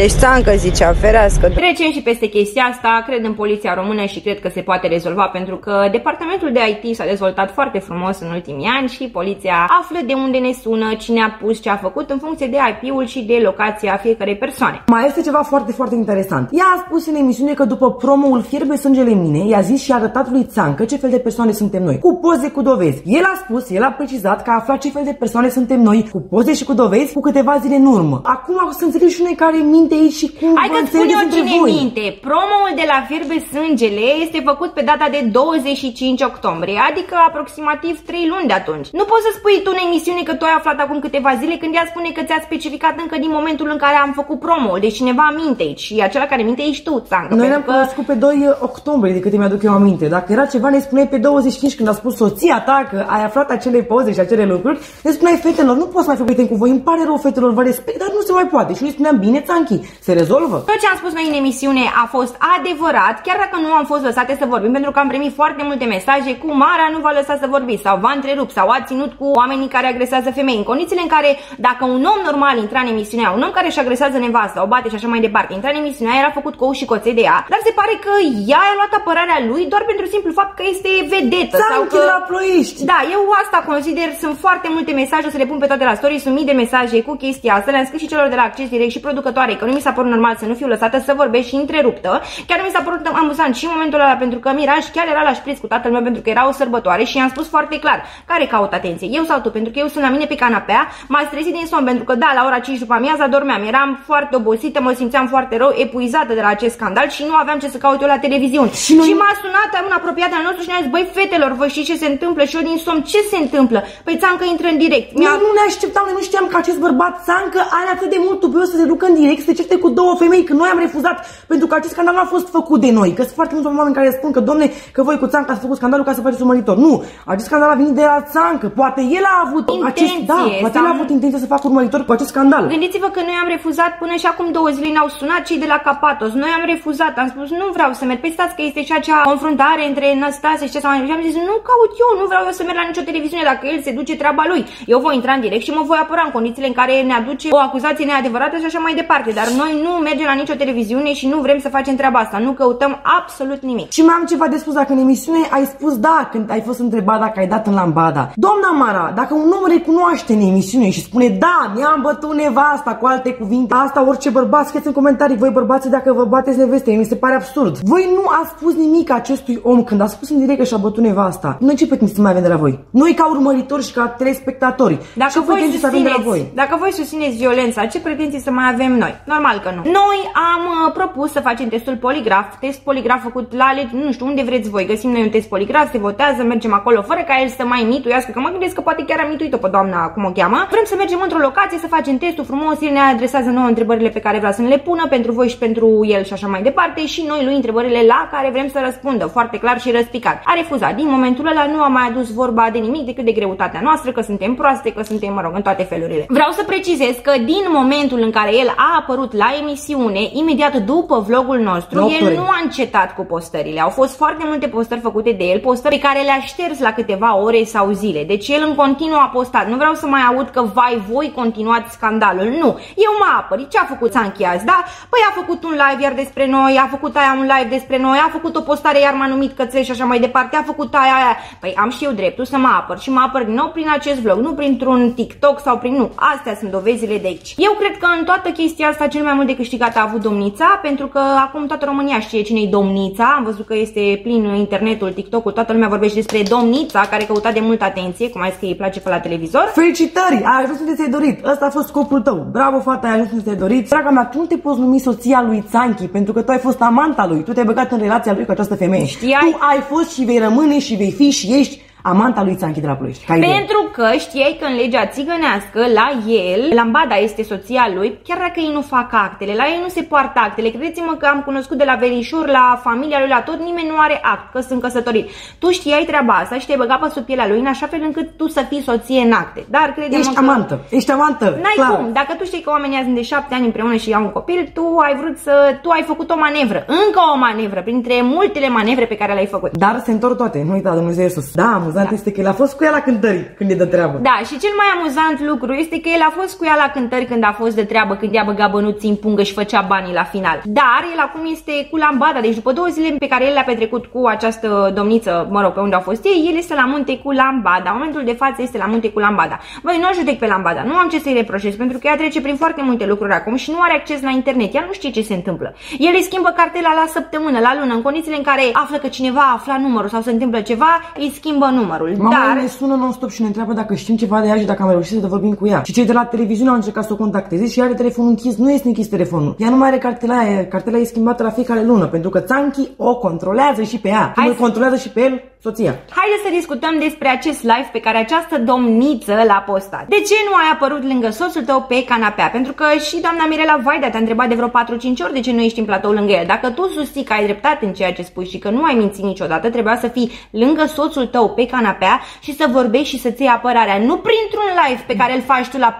Speaker 1: Deci țancă zicea, ferească. Trecem și peste chestia asta, cred în poliția română și cred că se poate rezolva pentru că departamentul de IT s-a dezvoltat foarte frumos în ultimii ani și poliția află de unde ne sună, cine a pus ce a făcut în funcție de IP-ul și de locația fiecarei persoane.
Speaker 2: Mai este ceva foarte, foarte interesant. Ea a spus în emisiune că după promoul Fierbe sângele mine, i-a zis și a arătat lui Țancă ce fel de persoane suntem noi, cu poze, cu dovezi. El a spus, el a precizat că a aflat ce fel de persoane suntem noi, cu poze și cu dovezi, cu câteva zile în urmă. Acum o să înțeleg și noi care minte aici și cum
Speaker 1: Hai că spun eu cine voi. minte. Promoul de la Fierbe Sângele este făcut pe data de 25 octombrie, adică aproximativ 3 luni de atunci. Nu poți să spui tu în emisiune că tu ai aflat acum câteva zile când ea spune că ți-a specificat încă din momentul în care am făcut promo. Deci cineva minte aici și acela care minte ești tu, Țancă.
Speaker 2: Noi ne-am că... cunoscut pe 2 octombrie, de câte mi-aduc eu aminte. Dacă era ceva, ne spuneai pe 25 când a spus soția ta că ai aflat acele poze și acele lucruri. Ne spuneai fetelor, nu poți mai fi prieten cu voi, îmi pare rău fetelor, vă respect, dar nu se mai poate. Și noi spuneam, bine, Țanchi, se rezolvă.
Speaker 1: Tot ce am spus noi în emisiune a fost adevărat, chiar dacă nu am fost lăsate să vorbim, pentru că am primit foarte multe mesaje cu Mara nu v-a lăsat să vorbiți sau v-a întrerupt sau a ținut cu oamenii care agresează femei. În condițiile în care dacă un om normal intra în emisiunea, un om care își agresează nevasta, o bate și așa mai departe, intra în emisiunea, era făcut cu și coțe de ea, dar se pare că ea a luat apărarea lui doar pentru simplu fapt că este vedetă.
Speaker 2: Sau că... la ploiești.
Speaker 1: Da, eu asta consider, sunt foarte multe mesaje, o să le pun pe toate la story, sunt mii de mesaje cu chestia asta, le-am scris și celor de la Acces Direct și producătoare, că nu mi s-a părut normal să nu fiu lăsată să vorbesc și întreruptă. Chiar mi s-a părut amuzant și în momentul ăla pentru că Miraj chiar era la șpriț cu tatăl meu pentru că era o sărbătoare și i-am spus foarte clar care caut atenție, eu sau tu, pentru că eu sunt la mine pe canapea, m-a trezit din somn pentru că da, la ora 5 după amiaza dormeam, eram foarte obosită, mă simțeam foarte rău, epuizată de la acest scandal și nu aveam ce să caut eu la televiziune. Și, noi... și m-a sunat un apropiat al nostru și ne-a zis, băi fetelor, vă știți ce se întâmplă? Și eu din somn, ce se întâmplă? Păi Țancă intră în direct.
Speaker 2: Noi nu ne așteptam, noi nu știam că acest bărbat Țancă are atât de mult tupios să se ducă în direct, să se certe cu două femei, că noi am refuzat pentru că acest scandal nu a fost făcut de noi. Că sunt foarte mulți oameni care spun că, domne, că voi cu Țancă ați făcut scandalul ca să faceți urmăritor. Nu, acest scandal a venit de la Țancă. Poate el a avut
Speaker 1: intenție,
Speaker 2: acest, da, poate el a avut intenție să facă urmăritor cu acest scandal.
Speaker 1: Gândiți-vă că noi am refuzat până și acum două zile ne-au sunat cei de la Capatos. Noi am refuzat, am spus nu vreau să merg. Păi stați că este și acea confruntare între Năstase și ce sau am zis nu caut eu, nu vreau eu să merg la nicio televiziune dacă el se duce treaba lui. Eu voi intra în direct și mă voi apăra în condițiile în care ne aduce o acuzație neadevărată și așa mai departe. Dar noi nu mergem la nicio televiziune și nu vrem să facem treaba asta. Nu căutăm absolut nimic.
Speaker 2: Și mai am ceva de spus dacă în emisiune ai spus da când ai fost întrebat dacă ai dat în lambada. Doamna Mara, dacă un om recunoaște în emisiune și spune da, mi-am bătut nevasta cu alte cuvinte, asta orice bărbat scrieți în comentarii, voi bărbați dacă vă bateți neveste, mi se pare absurd. Voi nu a spus nimic acestui om când a spus în direct că și-a bătut nevasta. Noi ce putem să mai avem de la voi? Noi ca urmăritori și ca telespectatori.
Speaker 1: Dacă
Speaker 2: ce
Speaker 1: voi
Speaker 2: să avem de la voi?
Speaker 1: Dacă voi susțineți violența, ce pretenții să mai avem noi? Normal că nu. Noi am uh, propus să facem testul poligraf, test poligraf făcut la lege, nu știu unde vreți voi. Găsim noi un test poligraf, se votează, mergem acolo fără ca el să mai mituiască, că mă gândesc că poate chiar am mituit-o pe doamna, cum o cheamă. Vrem să mergem într-o locație, să facem testul frumos, el ne adresează nouă întrebările pe care vrea să ne le pună pentru voi și pentru el și așa mai departe și noi lui întrebările la care vrem să răspundă, foarte clar și răspicat. A refuzat. Din momentul ăla nu a mai adus vorba de nimic decât de greutatea noastră, că suntem proaste, că suntem, mă rog, în toate felurile. Vreau să precizez că din momentul în care el a apărut la emisiune, imediat după vlogul nostru, el nu a încetat cu postările. Au fost foarte multe postări făcute de el, postări pe care le-a șters la câteva ore sau zile. Deci el în continuu a postat. Nu vreau să mai aud că vai voi continuați scandalul. Nu. Eu mă apăr. Ce a făcut Sanchi azi, da? Păi a făcut un live iar despre noi, a făcut aia un live despre noi, a făcut o postare iar m-a numit cățel și așa mai departe, a făcut aia aia. Păi am și eu dreptul să mă apăr și mă apăr din nou prin acest vlog, nu printr-un TikTok sau prin nu. Astea sunt dovezile de aici. Eu cred că în toată chestia asta cel mai mult de câștigat a avut domnița, pentru că acum toată România știe cine e domnița. Am văzut că este plin internetul, TikTok-ul, toată lumea vorbește despre domnița care căuta de mult atenție, cum ai zis că îi place pe la televizor.
Speaker 2: Felicitări! Ai ajuns unde ți-ai dorit. Ăsta a fost scopul tău. Bravo, fata, ai ajuns unde ți-ai dorit. Draga mea, tu nu te poți numi soția lui Țanchi, pentru că tu ai fost amanta lui. Tu te-ai băgat în relația lui cu această femeie.
Speaker 1: Știai?
Speaker 2: Tu ai fost și vei rămâne și vei fi și ești amanta lui Țanchi de la Ploiești.
Speaker 1: Pentru că știai că în legea țigănească, la el, Lambada este soția lui, chiar dacă ei nu fac actele, la ei nu se poartă actele. Credeți-mă că am cunoscut de la verișor, la familia lui, la tot, nimeni nu are act, că sunt căsătorit. Tu știai treaba asta și te-ai băgat pe sub pielea lui în așa fel încât tu să fii soție în acte. Dar crede
Speaker 2: Ești
Speaker 1: că...
Speaker 2: amantă, ești amantă.
Speaker 1: N-ai clar. cum. Dacă tu știi că oamenii sunt de șapte ani împreună și iau un copil, tu ai vrut să... Tu ai făcut o manevră. Încă o manevră, printre multele manevre pe care le-ai făcut.
Speaker 2: Dar se întorc toate. Nu uita, Dumnezeu Iisus. Da, amuzant
Speaker 1: Da.
Speaker 2: este că el a fost cu ea la cântări când e de treabă.
Speaker 1: Da, și cel mai amuzant lucru este că el a fost cu ea la cântări când a fost de treabă, când ea băga bănuții în pungă și făcea banii la final. Dar el acum este cu lambada, deci după două zile pe care el le-a petrecut cu această domniță, mă rog, pe unde au fost ei, el este la munte cu lambada. În momentul de față este la munte cu lambada. Băi, nu o judec pe lambada, nu am ce să-i reproșez, pentru că ea trece prin foarte multe lucruri acum și nu are acces la internet. Ea nu știe ce se întâmplă. El îi schimbă cartela la săptămână, la lună, în condițiile în care află că cineva a aflat numărul sau se întâmplă ceva, îi schimbă numărul.
Speaker 2: Mama
Speaker 1: Dar
Speaker 2: ne sună non-stop și ne întreabă dacă știm ceva de ea și dacă am reușit să vorbim cu ea. Și cei de la televiziune au încercat să o contacteze și are telefonul închis. Nu este închis telefonul. Ea nu mai are cartela aia. Cartela e schimbată la fiecare lună pentru că Țanchi o controlează și pe ea.
Speaker 1: Hai
Speaker 2: Cum îl
Speaker 1: să-
Speaker 2: controlează și pe el soția.
Speaker 1: Haideți să discutăm despre acest live pe care această domniță l-a postat. De ce nu ai apărut lângă soțul tău pe canapea? Pentru că și doamna Mirela Vaida te-a întrebat de vreo 4-5 ori de ce nu ești în platou lângă el. Dacă tu susții că ai dreptate în ceea ce spui și că nu ai mințit niciodată, trebuia să fii lângă soțul tău pe canapea și să vorbești și să-ți iei apărarea. Nu printr-un live pe care îl faci tu la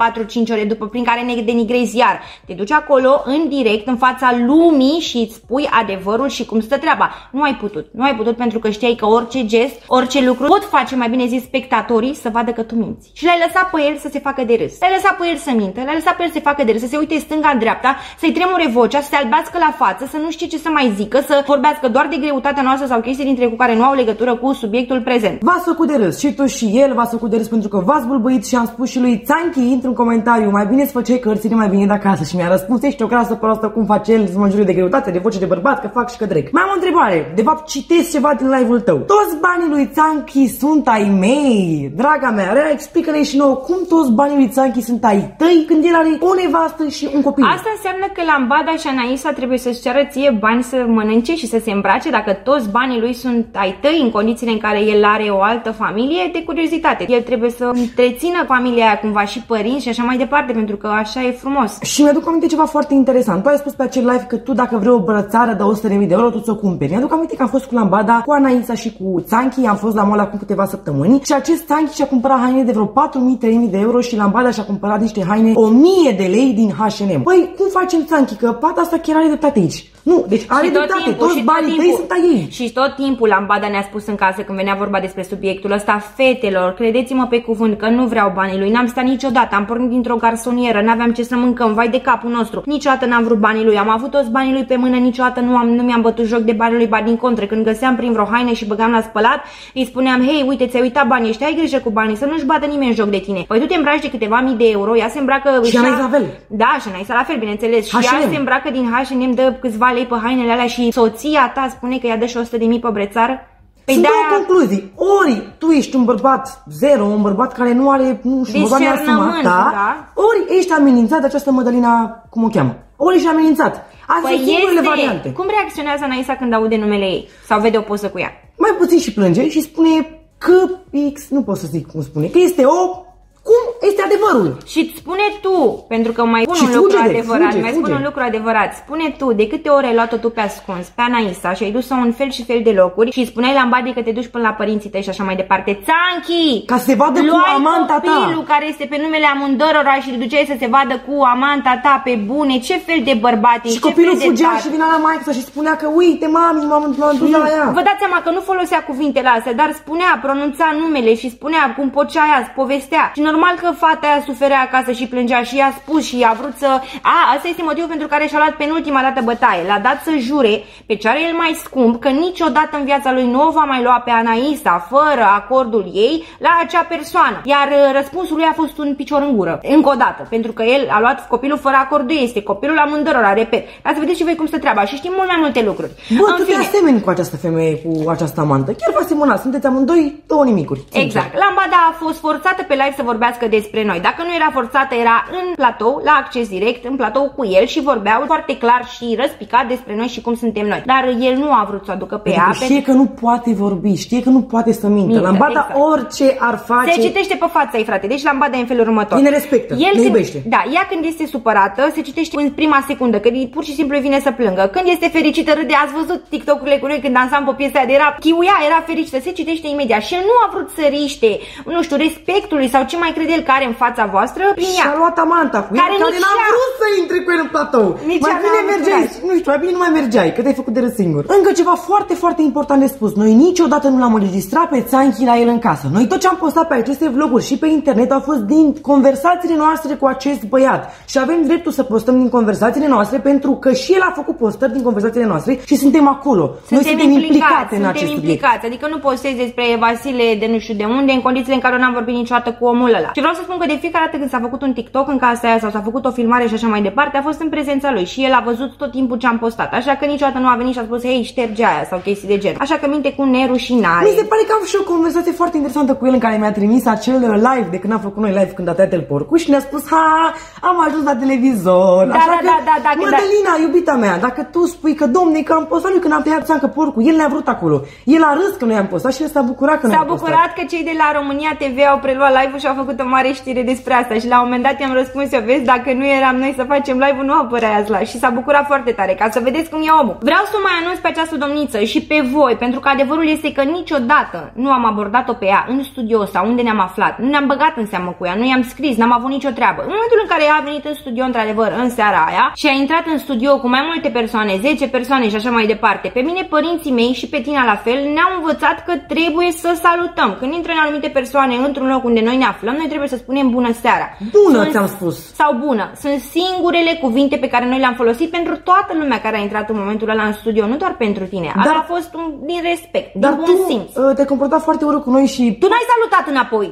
Speaker 1: 4-5 ore după prin care ne denigrezi iar. Te duci acolo în direct în fața lumii și îți spui adevărul și cum stă treaba. Nu ai putut. Nu ai putut pentru că știai că orice gest, orice lucru pot face, mai bine zis, spectatorii să vadă că tu minți. Și l-ai lăsat pe el să se facă de râs. L-ai lăsat pe el să mintă, l-ai lăsat pe el să se facă de râs, să se uite stânga-dreapta, să-i tremure vocea, să se albească la față, să nu știe ce să mai zică, să vorbească doar de greutatea noastră sau chestii dintre cu care nu au legătură cu subiectul prezent.
Speaker 2: V-ați făcut de râs și tu și el v-ați făcut de râs pentru că v-ați bulbăit și am spus și lui Țanchi, intră în comentariu, mai bine să făceai cărțile mai bine de acasă și mi-a răspuns, ești o crasă proastă, cum face el, să mă înjure de greutate, de voce de bărbat, că fac și că drec. Mai am o întrebare, de fapt citesc ceva din live-ul tău. Toți banii lui Țanchi sunt ai mei. Draga mea, Rea, explică-ne și nouă cum toți banii lui Țanchi sunt ai tăi când el are o nevastă și un copil.
Speaker 1: Asta înseamnă că Lambada și Anaisa trebuie să-și ceară ție bani să mănânce și să se îmbrace dacă toți banii lui sunt ai tăi în condițiile în care el are o altă familie, de curiozitate. El trebuie să întrețină familia aia cumva și părinți și așa mai departe, pentru că așa e frumos.
Speaker 2: Și mi-aduc aminte ceva foarte interesant. Tu ai spus pe acel live că tu dacă vrei o brățară de 100.000 de euro, tu ți-o cumperi. Mi-aduc aminte că am fost cu Lambada, cu Anaisa și cu Țanchi, am fost la mall acum câteva săptămâni și acest Țanchi și-a cumpărat haine de vreo 4.000-3.000 de euro și Lambada și-a cumpărat niște haine 1.000 de lei din H&M. Păi, cum facem Țanchi? Că pata asta chiar are dreptate aici. Nu, deci are
Speaker 1: Și tot
Speaker 2: dreptate.
Speaker 1: timpul,
Speaker 2: Toți
Speaker 1: și tot
Speaker 2: banii tăi
Speaker 1: timpul.
Speaker 2: sunt ai ei.
Speaker 1: Și tot timpul Lambada ne-a spus în casă când venea vorba despre subiectul ăsta, fetelor, credeți-mă pe cuvânt că nu vreau banii lui, n-am stat niciodată, am pornit dintr-o garsonieră, n-aveam ce să mâncăm, vai de capul nostru. Niciodată n-am vrut banii lui, am avut toți banii lui pe mână, niciodată nu, am, nu mi-am bătut joc de banii lui, ba din contră, când găseam prin vreo haine și băgam la spălat, îi spuneam, hei, uite, ți-ai uitat banii ăștia, ai grijă cu banii, să nu-și bată nimeni joc de tine. Păi tu te îmbraci de câteva mii de euro, ea se îmbracă...
Speaker 2: Și
Speaker 1: își
Speaker 2: Anaïs
Speaker 1: ia-
Speaker 2: la fel.
Speaker 1: Da, și Anaïsa la fel, bineînțeles. Și ea
Speaker 2: H&M.
Speaker 1: se îmbracă din H&M, dă câțiva lei pe hainele alea și soția ta spune că ea dă și 100 de mii pe brețară? Păi
Speaker 2: Sunt două
Speaker 1: de-aia-
Speaker 2: concluzii. Ori tu ești un bărbat zero, un bărbat care nu are, nu știu, un bărbat neasumat,
Speaker 1: Discernământ,
Speaker 2: da?
Speaker 1: da.
Speaker 2: Ori ești amenințat de această Mădălina, cum o cheamă? Ori ești amenințat. Astea
Speaker 1: Păi
Speaker 2: sunt singurele
Speaker 1: este.
Speaker 2: variante.
Speaker 1: Cum reacționează Anaisa când aude numele ei? Sau vede o poză cu ea?
Speaker 2: Mai puțin și plânge și spune că X, nu pot să zic cum spune, că este o... Cum este adevărul?
Speaker 1: Și îți spune tu, pentru că mai spun
Speaker 2: Și
Speaker 1: un lucru
Speaker 2: fuge de-
Speaker 1: adevărat,
Speaker 2: fuge,
Speaker 1: mai
Speaker 2: fuge.
Speaker 1: spun un lucru adevărat. Spune tu, de câte ori ai luat-o tu pe ascuns, pe Anaisa și ai dus-o în fel și fel de locuri și spuneai la Ambadi că te duci până la părinții tăi și așa mai departe. Țanchi!
Speaker 2: Ca să se vadă cu
Speaker 1: Luai
Speaker 2: amanta ta.
Speaker 1: copilul care este pe numele amândărora și îl duceai să se vadă cu amanta ta pe bune. Ce fel de bărbat ești?
Speaker 2: Și
Speaker 1: ce
Speaker 2: copilul
Speaker 1: fel de
Speaker 2: fugea
Speaker 1: tată?
Speaker 2: și vinea la maică și spunea că uite mami, m-am, m-am dus la ea.
Speaker 1: Vă dați seama că nu folosea cuvintele astea, dar spunea, pronunța numele și spunea cum pocea ea, îți povestea. Și normal că fata aia suferea acasă și plângea și i-a spus și a vrut să... A, asta este motivul pentru care și-a luat penultima dată bătaie. L-a dat să jure pe ce are el mai scump că niciodată în viața lui nu o va mai lua pe Anaisa fără acordul ei la acea persoană. Iar uh, răspunsul lui a fost un picior în gură. Încă o dată, pentru că el a luat copilul fără acordul ei. Este copilul amândărora, repet. Dar să vedeți și voi cum stă treaba și știm mult mai multe lucruri.
Speaker 2: Bă,
Speaker 1: În
Speaker 2: tu te
Speaker 1: fine.
Speaker 2: asemeni cu această femeie, cu această amantă. Chiar vă asemănați, sunteți amândoi două nimicuri. sincer.
Speaker 1: Exact. Lambada a fost forțată pe live să vorbească despre noi. Dacă nu era forțată, era în platou, la acces direct, în platou cu el și vorbeau foarte clar și răspicat despre noi și cum suntem noi. Dar el nu a vrut să o aducă pe
Speaker 2: Pentru
Speaker 1: ea.
Speaker 2: că știe că nu poate vorbi, știe că nu poate să mintă.
Speaker 1: Mintă,
Speaker 2: Lambada
Speaker 1: exact.
Speaker 2: orice ar face...
Speaker 1: Se citește pe fața ei, frate. Deci lambada e în felul următor.
Speaker 2: Ei ne respectă, ne
Speaker 1: când,
Speaker 2: iubește.
Speaker 1: Da, ea când este supărată, se citește în prima secundă, când îi pur și simplu îi vine să plângă. Când este fericită, râde. Ați văzut TikTok-urile cu noi când dansam pe piesa aia de rap? Chiuia, era fericită, se citește imediat. Și el nu a vrut să riște, nu știu, respectului sau ce mai crede el că are în fața voastră prin ea.
Speaker 2: Și-a luat amanta cu el,
Speaker 1: Care
Speaker 2: care,
Speaker 1: nici
Speaker 2: n-a
Speaker 1: ea-
Speaker 2: vrut să intre cu el în platou.
Speaker 1: Nici
Speaker 2: mai
Speaker 1: ea
Speaker 2: bine
Speaker 1: n-a
Speaker 2: mergeai,
Speaker 1: curaj.
Speaker 2: nu știu, mai bine nu mai mergeai, că te-ai făcut de râs singur. Încă ceva foarte, foarte important de spus. Noi niciodată nu l-am înregistrat pe Țanchi la el în casă. Noi tot ce am postat pe aceste vloguri și pe internet au fost din conversațiile noastre cu acest băiat. Și avem dreptul să postăm din conversațiile noastre pentru că și el a făcut postări din conversațiile noastre și suntem acolo. Noi suntem implicate în
Speaker 1: suntem
Speaker 2: acest subiect.
Speaker 1: implicați. Adică nu postezi despre Vasile de nu știu de unde, în condițiile în care n-am vorbit niciodată cu omul ăla. Și vreau să spun că de fiecare dată când s-a făcut un TikTok în casa aia sau s-a făcut o filmare și așa mai departe, a fost în prezența lui și el a văzut tot timpul ce am postat. Așa că niciodată nu a venit și a spus, hei, șterge aia sau chestii de genul. Așa că minte cu nerușinare.
Speaker 2: Mi se pare că am și o conversație foarte interesantă cu el în care mi-a trimis acel uh, live de când am făcut noi live când a tăiat el porcul și ne-a spus, ha, am ajuns la televizor.
Speaker 1: Da,
Speaker 2: Așa
Speaker 1: da,
Speaker 2: că,
Speaker 1: da, da, da, că
Speaker 2: Madalina, iubita mea, dacă tu spui că domne, că am postat noi când am tăiat țancă porcul, el ne-a vrut acolo. El a râs că noi am postat și el s-a bucurat că noi
Speaker 1: S-a
Speaker 2: am postat.
Speaker 1: bucurat că cei de la România TV au preluat live-ul și au făcut o mare știre despre asta și la un moment dat i-am răspuns eu, vezi, dacă nu eram noi să facem live-ul, nu apărea azi la și s-a bucurat foarte tare, ca să vedeți cum e omul. Vreau să o mai anunț pe această domniță și pe voi, pentru că adevărul este că niciodată nu am abordat-o pe ea în studio sau unde ne-am aflat, nu ne-am băgat în seamă cu ea, nu i-am scris, n-am avut nicio treabă. În momentul în care ea a venit în studio, într-adevăr, în seara aia și a intrat în studio cu mai multe persoane, 10 persoane și așa mai departe, pe mine, părinții mei și pe tine la fel, ne-au învățat că trebuie să salutăm. Când intră în anumite persoane într-un loc unde noi ne aflăm, noi trebuie să spunem bună seara.
Speaker 2: Bună,
Speaker 1: Sunt-
Speaker 2: ți-am spus.
Speaker 1: Sau bună. Sunt singurele cuvinte pe care noi le-am folosit pentru toată lumea care a intrat în momentul ăla în studio, nu doar pentru tine.
Speaker 2: Dar-
Speaker 1: Dar, a fost un, din respect,
Speaker 2: Dar
Speaker 1: din
Speaker 2: tu
Speaker 1: bun simț.
Speaker 2: uh, te-ai comportat foarte urât cu noi și...
Speaker 1: Tu n-ai salutat înapoi.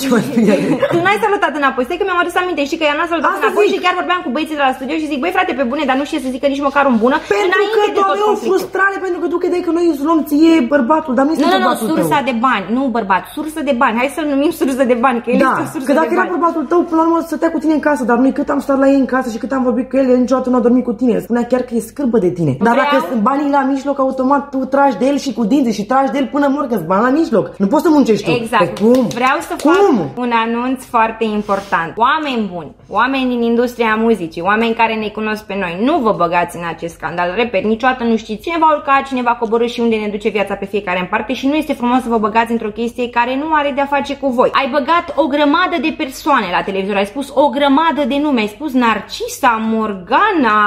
Speaker 2: Ce mai spui el?
Speaker 1: tu n-ai salutat înapoi. Stai că mi-am adus aminte. Știi că ea n-a salutat
Speaker 2: Asta
Speaker 1: înapoi
Speaker 2: zic.
Speaker 1: și chiar vorbeam cu băieții de la studio și zic, băi frate, pe bune, dar nu știe să zică nici măcar un bună.
Speaker 2: Pentru
Speaker 1: înainte
Speaker 2: că
Speaker 1: de
Speaker 2: tu
Speaker 1: tot
Speaker 2: aveai o
Speaker 1: conflictul.
Speaker 2: frustrare pentru că tu credeai că noi îți luăm ție bărbatul, dar nu este
Speaker 1: Nu, nu, nu,
Speaker 2: bărbatul
Speaker 1: sursa
Speaker 2: tău.
Speaker 1: de bani, nu bărbat, sursă de bani. Hai să-l numim sursă de bani, că el
Speaker 2: Da,
Speaker 1: este o sursă
Speaker 2: că dacă
Speaker 1: de
Speaker 2: era
Speaker 1: bani.
Speaker 2: bărbatul tău, până la urmă stătea cu tine în casă, dar noi cât am stat la ei în casă și cât am vorbit cu el, el niciodată nu a dormit cu tine. El spunea chiar că e scârbă de tine. Dar
Speaker 1: Vreau-
Speaker 2: dacă sunt banii la mijloc, automat tu tragi de el și cu dinții și tragi de el până mor, că sunt bani la mijloc. Nu poți să muncești tu.
Speaker 1: Exact.
Speaker 2: Pe cum?
Speaker 1: Vreau să
Speaker 2: cum?
Speaker 1: fac un anunț foarte important. Oameni buni, oameni din industria muzicii, oameni care ne cunosc pe noi, nu vă băgați în acest scandal. Repet, niciodată nu știți cine va urca, cine va coborâ și unde ne duce viața pe fiecare în parte și nu este frumos să vă băgați într-o chestie care nu are de-a face cu voi. Ai băgat o grămadă de persoane la televizor, ai spus o grămadă de nume, ai spus Narcisa, Morgana,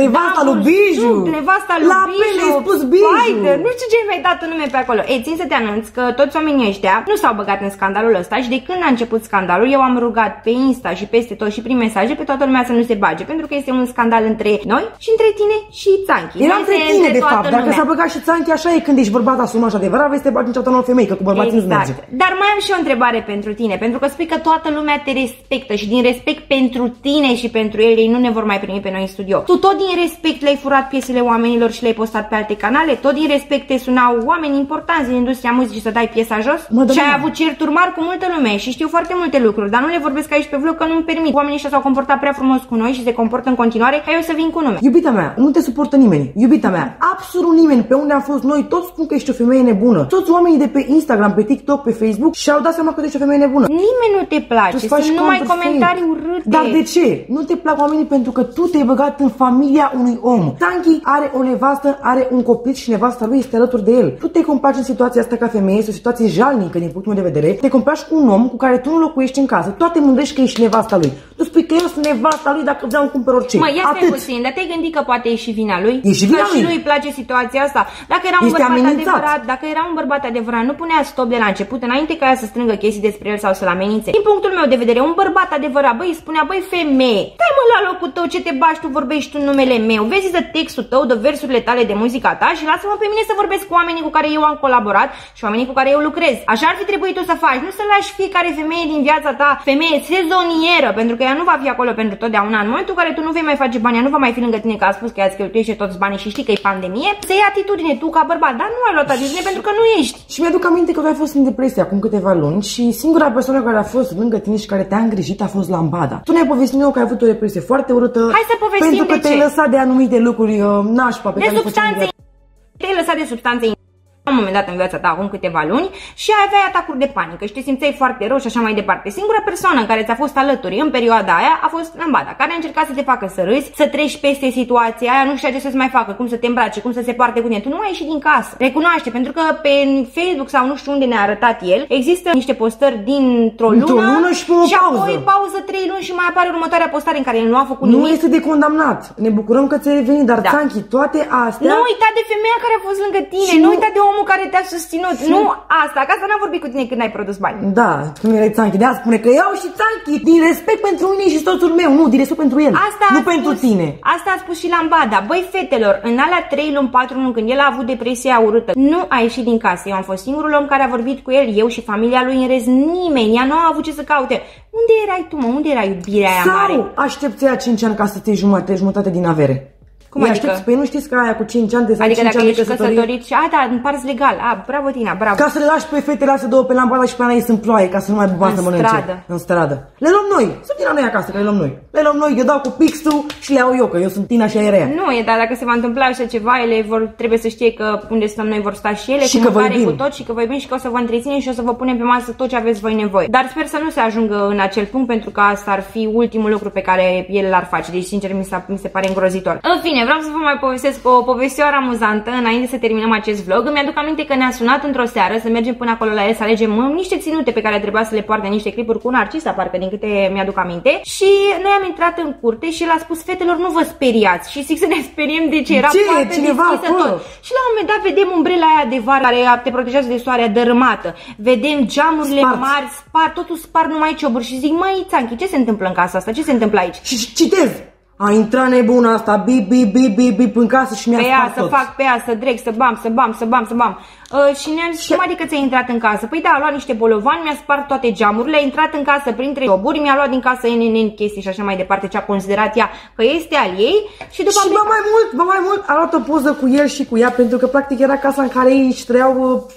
Speaker 2: Nevasta
Speaker 1: Damul
Speaker 2: lui Biju.
Speaker 1: Sub, nevasta lui
Speaker 2: La
Speaker 1: Biju,
Speaker 2: apel ai spus Biju.
Speaker 1: Spider, nu știu ce ai mai dat un nume pe acolo. Ei, țin să te anunț că toți oamenii ăștia nu s-au băgat în scandalul ăsta și de când a început scandalul, eu am rugat pe Insta și peste tot și prin mesaje pe toată lumea să nu se bage, pentru că este un scandal între noi și între tine și Țanchi.
Speaker 2: Era
Speaker 1: Nu
Speaker 2: între
Speaker 1: este
Speaker 2: tine, de
Speaker 1: toată
Speaker 2: fapt. Dacă
Speaker 1: lumea.
Speaker 2: s-a băgat și țanchi, așa e când ești bărbat asumat și adevărat, vei să te bagi niciodată în o femeie, că cu bărbații nu merge.
Speaker 1: Exact. Dar mai am și o întrebare pentru tine, pentru că spui că toată lumea te respectă și din respect pentru tine și pentru el, ei nu ne vor mai primi pe noi în studio. Tu tot din respect le-ai furat piesele oamenilor și le-ai postat pe alte canale? Tot din respect te sunau oameni importanți din industria muzicii să dai piesa jos?
Speaker 2: Madalina.
Speaker 1: Și ai avut certuri mari cu multă lume și știu foarte multe lucruri, dar nu le vorbesc aici pe vlog că nu-mi permit. Oamenii ăștia s-au comportat prea frumos cu noi și se comportă în continuare ca eu să vin cu nume.
Speaker 2: Iubita mea, nu te suportă nimeni. Iubita mea, absolut nimeni. Pe unde am fost noi, toți spun că ești o femeie nebună. Toți oamenii de pe Instagram, pe TikTok, pe Facebook și-au dat seama că tu ești o femeie nebună.
Speaker 1: Nimeni nu te place,
Speaker 2: Tu îți faci
Speaker 1: sunt numai
Speaker 2: conturi
Speaker 1: comentarii
Speaker 2: fake.
Speaker 1: urâte.
Speaker 2: Dar de ce? Nu te plac oamenii pentru că tu te-ai băgat în familia unui om. Tanchi are o nevastă, are un copil și nevasta lui este alături de el. Tu te complaci în situația asta ca femeie, este o situație jalnică din punctul meu de vedere. Te complaci cu un om cu care tu nu locuiești în casă. Toate mândrești că ești nevasta lui. Tu spui că eu sunt nevasta lui dacă vreau îmi cumpăr orice.
Speaker 1: Mă, ia stai
Speaker 2: Atât.
Speaker 1: puțin, dar te-ai gândit că poate e și vina lui?
Speaker 2: E și vina
Speaker 1: că și
Speaker 2: lui.
Speaker 1: lui îi place situația asta. Dacă era un
Speaker 2: Este
Speaker 1: bărbat
Speaker 2: amenințat.
Speaker 1: adevărat, dacă era un bărbat adevărat, nu punea stop de la început, înainte ca ea să strângă chestii despre el sau să-l amenințe. Din punctul meu de vedere, un bărbat adevărat, băi, îi spunea, băi, femeie, stai mă la locul tău, ce te bași tu, vorbești tu în numele meu, vezi de textul tău, de versurile tale de muzica ta și lasă-mă pe mine să vorbesc cu oamenii cu care eu am colaborat și oamenii cu care eu lucrez. Așa ar fi trebuit tu să faci, nu să lași fiecare femeie din viața ta, femeie sezonieră, pentru că ea nu va fi acolo pentru totdeauna. În momentul în care tu nu vei mai face bani, ea nu va mai fi lângă tine că a spus că ea îți cheltuiește toți banii și știi că e pandemie, să iei atitudine tu ca bărbat, dar nu ai luat atitudine pentru că nu ești.
Speaker 2: Și mi-aduc aminte că tu ai fost în depresie acum câteva luni și singura persoană care a fost lângă tine și care te-a îngrijit a fost Lambada. Tu ne-ai povestit nouă că ai avut o depresie foarte urâtă.
Speaker 1: Hai să povestim
Speaker 2: Pentru că
Speaker 1: de
Speaker 2: te-ai
Speaker 1: ce.
Speaker 2: lăsat de anumite lucruri uh, nașpa pe
Speaker 1: De
Speaker 2: care le făceai în
Speaker 1: substanțe
Speaker 2: viața.
Speaker 1: te-ai lăsat de substanțe la un moment dat în viața ta, acum câteva luni, și aveai atacuri de panică și te simțeai foarte rău și așa mai departe. Singura persoană care ți-a fost alături în perioada aia a fost lambada, care a încercat să te facă să râzi, să treci peste situația aia, nu știa ce să-ți mai facă, cum să te îmbrace, cum să se poarte cu tine. Tu nu ai ieșit din casă. Recunoaște, pentru că pe Facebook sau nu știu unde ne-a arătat el, există niște postări dintr-o
Speaker 2: Într-o
Speaker 1: lună,
Speaker 2: lună și pe o
Speaker 1: și
Speaker 2: pauză.
Speaker 1: apoi pauză trei luni și mai apare următoarea postare în care el nu a făcut
Speaker 2: Nu
Speaker 1: nimic.
Speaker 2: este de condamnat. Ne bucurăm că ți-ai revenit, dar
Speaker 1: Da.
Speaker 2: Țanchi, toate astea...
Speaker 1: Nu uita de femeia care a fost lângă tine,
Speaker 2: Și
Speaker 1: nu
Speaker 2: nu-
Speaker 1: uita de omul care te-a susținut. Nu asta, că asta n-am vorbit cu tine când ai produs bani.
Speaker 2: Da, cum erai Țanchi, de spune că iau și Țanchi din respect pentru mine și soțul meu, nu, din respect pentru el,
Speaker 1: Asta
Speaker 2: nu
Speaker 1: a
Speaker 2: pentru
Speaker 1: spus,
Speaker 2: tine.
Speaker 1: Asta a spus și Lambada. Băi, fetelor, în alea 3 luni, 4 luni, când el a avut depresia urâtă, nu a ieșit din casă. Eu am fost singurul om care a vorbit cu el, eu și familia lui în rez, nimeni. Ea nu a avut ce să caute. Unde erai tu, mă? Unde era iubirea aia mare?
Speaker 2: Sau aștepți ea 5 ani ca să te iei jumătate, jumătate din avere.
Speaker 1: Cum
Speaker 2: Îi
Speaker 1: adică?
Speaker 2: aștepți? Păi nu știți că aia cu 5 ani de sau
Speaker 1: Adică
Speaker 2: 5
Speaker 1: dacă
Speaker 2: ani de
Speaker 1: ești
Speaker 2: căsătorie?
Speaker 1: căsătorit și... A, da, împarți legal. A, bravo tine, bravo.
Speaker 2: Ca să le lași pe fetele astea două pe lampada și pe ana ei sunt ploaie, ca să nu mai buba
Speaker 1: În
Speaker 2: să mănânce.
Speaker 1: stradă.
Speaker 2: În stradă. Le luăm noi. Să vină noi acasă, că le luăm noi. Le luăm noi, eu dau cu pixul și le iau eu, că eu sunt Tina și aerea.
Speaker 1: Nu, e, dar dacă se va întâmpla așa ceva, ele vor, trebuie să știe că unde stăm noi vor sta și ele,
Speaker 2: Și
Speaker 1: cu
Speaker 2: că vă
Speaker 1: mâncare,
Speaker 2: iubim.
Speaker 1: cu tot și că vă iubim și că o să vă întreținem și o să vă punem pe masă tot ce aveți voi nevoie. Dar sper să nu se ajungă în acel punct, pentru că asta ar fi ultimul lucru pe care el l-ar face. Deci, sincer, mi, s-a, mi se pare îngrozitor. În fine, vreau să vă mai povestesc o povestioară amuzantă înainte să terminăm acest vlog. Îmi aduc aminte că ne-a sunat într-o seară să mergem până acolo la el să alegem uh, niște ținute pe care trebuia să le poarte niște clipuri cu Narcisa, parcă din câte mi-aduc aminte. Și noi am intrat în curte și el a spus fetelor nu vă speriați și zic să ne speriem de ce era
Speaker 2: Ce?
Speaker 1: poartă
Speaker 2: Cineva
Speaker 1: deschisă
Speaker 2: acolo?
Speaker 1: tot. Și la un moment dat vedem umbrela aia de vară care te protejează de soare dărâmată. Vedem geamurile
Speaker 2: Spart.
Speaker 1: mari, spar, totul spar numai cioburi și zic, măi, Țanchi, ce se întâmplă în casa asta? Ce se întâmplă aici?
Speaker 2: Și și citez. A intrat nebuna asta, bip, bip, bip, bip, bip, în casă și mi-a
Speaker 1: Pe ea,
Speaker 2: spart
Speaker 1: să
Speaker 2: tot.
Speaker 1: fac pe ea, să dreg, să bam, să bam, să bam, să bam. Uh, și ne-am zis, cum adică ți-ai intrat în casă? Păi da, a luat niște bolovani, mi-a spart toate geamurile, a intrat în casă printre joburi, mi-a luat din casă NNN chestii și așa mai departe, ce a considerat ea că este al ei. Și după
Speaker 2: Și
Speaker 1: am
Speaker 2: ba mai mult, ba mai mult, a luat o poză cu el și cu ea, pentru că practic era casa în care ei își trăiau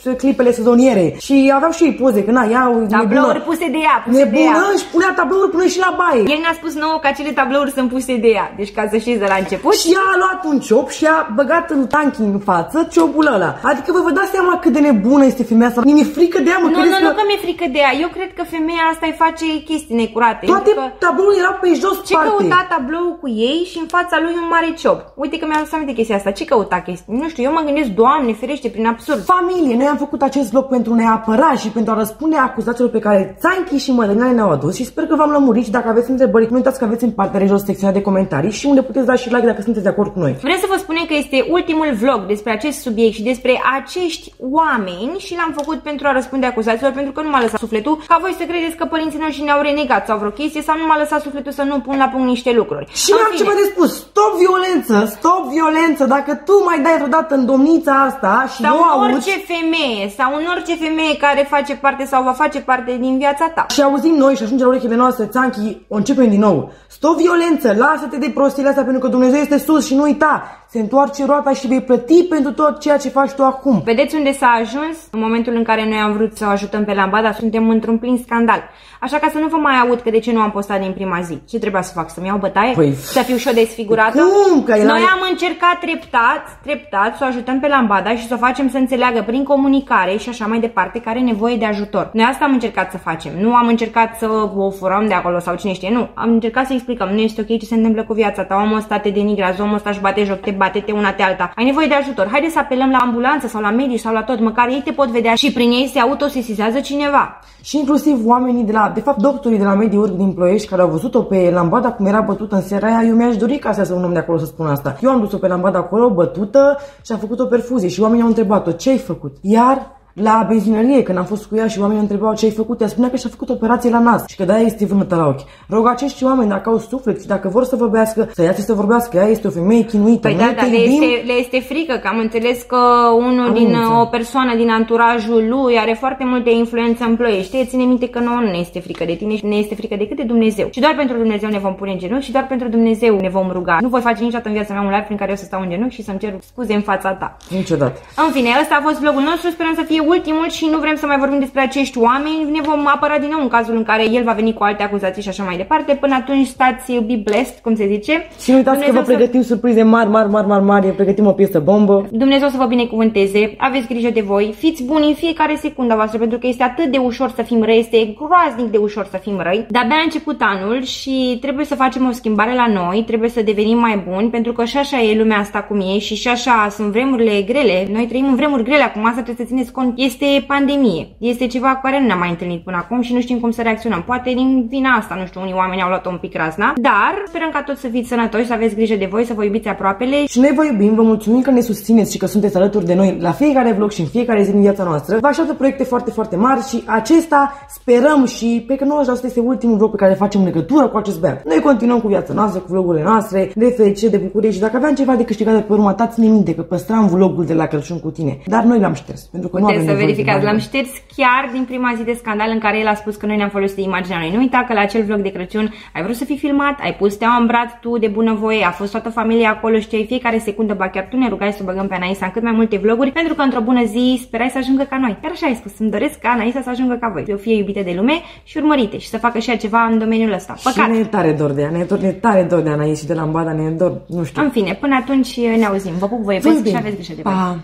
Speaker 2: uh, clipele sezoniere. Și aveau și ei poze, că na, ea
Speaker 1: Tablouri
Speaker 2: nebună,
Speaker 1: puse de ea, puse de ea.
Speaker 2: nebună își punea tablouri până și la baie.
Speaker 1: El ne-a spus nouă că acele tablouri sunt puse de ea. Deci ca să știți de la început.
Speaker 2: Și ea a luat un ciop și a băgat în tanchi în față ciopul ăla. Adică vă vă dați seama cât de nebună este femeia asta. Mi-e frică de ea, mă
Speaker 1: Nu,
Speaker 2: credeți
Speaker 1: nu, nu
Speaker 2: că
Speaker 1: că mi-e frică de ea. Eu cred că femeia asta îi face chestii necurate.
Speaker 2: toate
Speaker 1: Pentru că
Speaker 2: tablourile erau pe jos
Speaker 1: ce
Speaker 2: sparte.
Speaker 1: căuta tablou cu ei și în fața lui un mare ciop? Uite că mi-am adus aminte chestia asta. Ce căuta chestii? Nu știu, eu mă gândesc, Doamne, ferește, prin absurd.
Speaker 2: Familie, noi am făcut acest vlog pentru a ne apăra și pentru a răspunde acuzațiilor pe care Țanchi și Mădălina ne-au adus și sper că v-am lămurit și dacă aveți întrebări, nu uitați că aveți în partea de jos secțiunea de comentarii și unde puteți da și like dacă sunteți de acord cu noi.
Speaker 1: Vrem să vă spunem că este ultimul vlog despre acest subiect și despre acești oameni și l-am făcut pentru a răspunde acuzațiilor pentru că nu m-a lăsat sufletul ca voi să credeți că părinții noștri ne-au renegat sau vreo chestie sau nu m-a lăsat sufletul să nu pun la punct niște lucruri.
Speaker 2: Și
Speaker 1: În
Speaker 2: mai am
Speaker 1: fine.
Speaker 2: ceva de spus. Stop violență, stop violență. Dacă tu mai dai vreodată în domnița asta și
Speaker 1: Sau
Speaker 2: nu
Speaker 1: în
Speaker 2: auzi
Speaker 1: orice femeie, sau în orice femeie care face parte sau va face parte din viața ta.
Speaker 2: și auzim noi și ajunge la urechile noastre, Țanchi, o începem din nou. Stop violență, lasă-te de prostiile astea pentru că Dumnezeu este sus și nu uita. Se întoarce roata și vei plăti pentru tot ceea ce faci tu acum.
Speaker 1: Vedeți unde s-a ajuns? În momentul în care noi am vrut să o ajutăm pe Lambada, suntem într-un plin scandal. Așa ca să nu vă mai aud că de ce nu am postat din prima zi. Ce trebuia să fac? Să-mi iau bătaie?
Speaker 2: Păi,
Speaker 1: să fiu și o desfigurată?
Speaker 2: cum? Că era-
Speaker 1: Noi am încercat treptat, treptat să o ajutăm pe Lambada și să o facem să înțeleagă prin comunicare și așa mai departe care are nevoie de ajutor. Noi asta am încercat să facem. Nu am încercat să o furăm de acolo sau cine știe. Nu. Am încercat să explicăm. Nu este ok ce se întâmplă cu viața ta. Omul ăsta te denigrează, omul ăsta își bate joc, te bate, te una, te alta. Ai nevoie de ajutor. Haide să apelăm la ambulanță sau la medici sau la tot. Măcar ei te pot vedea și prin ei se autosesizează cineva.
Speaker 2: Și inclusiv oamenii de la, de fapt doctorii de la Mediurg din Ploiești care au văzut-o pe Lambada cum era bătută în seara aia, eu mi-aș dori ca să un om de acolo să spună asta. Eu am dus-o pe Lambada acolo, bătută și am făcut o perfuzie și oamenii au întrebat-o ce ai făcut. Iar la benzinărie, când am fost cu ea și oamenii întrebau ce ai făcut, ea spunea că și-a făcut operație la nas și că de-aia este vânătă la ochi. Rog acești oameni, dacă au suflet și dacă vor să vorbească, să iați să vorbească. Ea este o femeie chinuită.
Speaker 1: Păi
Speaker 2: Noi
Speaker 1: da,
Speaker 2: te
Speaker 1: dar le
Speaker 2: iubim.
Speaker 1: este, le este frică, că am înțeles că unul
Speaker 2: Am
Speaker 1: din
Speaker 2: înțeles.
Speaker 1: o persoană din anturajul lui are foarte multe influență în ploiești. Ține minte că nouă nu ne este frică de tine și ne este frică decât de Dumnezeu. Și doar pentru Dumnezeu ne vom pune în genunchi și doar pentru Dumnezeu ne vom ruga. Nu voi face niciodată în viața mea un live prin care eu să stau în genunchi și să-mi cer scuze în fața ta.
Speaker 2: Niciodată.
Speaker 1: În fine, ăsta a fost vlogul nostru, sperăm să fie ultimul și nu vrem să mai vorbim despre acești oameni. Ne vom apăra din nou în cazul în care el va veni cu alte acuzații și așa mai departe. Până atunci stați be blessed, cum se zice.
Speaker 2: Și nu uitați Dumnezeu că vă pregătim să... surprize mari, mari, mari, mari, mari, pregătim o piesă bombă.
Speaker 1: Dumnezeu să vă binecuvânteze, aveți grijă de voi, fiți buni în fiecare secundă voastră, pentru că este atât de ușor să fim răi, este groaznic de ușor să fim răi. De-abia a început anul și trebuie să facem o schimbare la noi, trebuie să devenim mai buni, pentru că și așa e lumea asta cum e și și așa sunt vremurile grele. Noi trăim în vremuri grele acum, asta trebuie să țineți cont. Este pandemie, este ceva cu care nu ne-am mai întâlnit până acum și nu știm cum să reacționăm. Poate din vina asta, nu știu, unii oameni au luat-o un pic razna, dar sperăm ca toți să fiți sănătoși, să aveți grijă de voi, să vă iubiți aproapele.
Speaker 2: Și noi vă iubim, vă mulțumim că ne susțineți și că sunteți alături de noi la fiecare vlog și în fiecare zi din viața noastră. Vă așteaptă proiecte foarte, foarte mari și acesta sperăm și pe că 90% este ultimul vlog pe care facem în legătură cu acest băiat. Noi continuăm cu viața noastră, cu vlogurile noastre, de fericire, de bucurie și dacă aveam ceva de câștigat de pe urmă, dați-ne minte că păstram vlogul de la Crăciun cu tine. Dar noi l-am șters, pentru că
Speaker 1: Puteți
Speaker 2: nu
Speaker 1: avem să verificați, l-am șters chiar din prima zi de scandal în care el a spus că noi ne-am folosit de imaginea lui. Nu uita că la acel vlog de Crăciun ai vrut să fii filmat, ai pus teaua în brad tu de bunăvoie, a fost toată familia acolo, știai fiecare secundă, ba chiar tu ne rugai să băgăm pe Anaisa în cât mai multe vloguri, pentru că într-o bună zi sperai să ajungă ca noi. Chiar așa ai spus, îmi doresc ca Anaisa să ajungă ca voi, să fie iubite de lume și urmărite și să facă și ceva în domeniul ăsta.
Speaker 2: Păcat. Și ne e tare dor de ea, ne e, dor, ne e tare dor de Anaisa și de Lambada, ne e dor, nu știu.
Speaker 1: În fine, până atunci ne auzim. Vă pup, vă iubesc și aveți grijă de voi. Pa.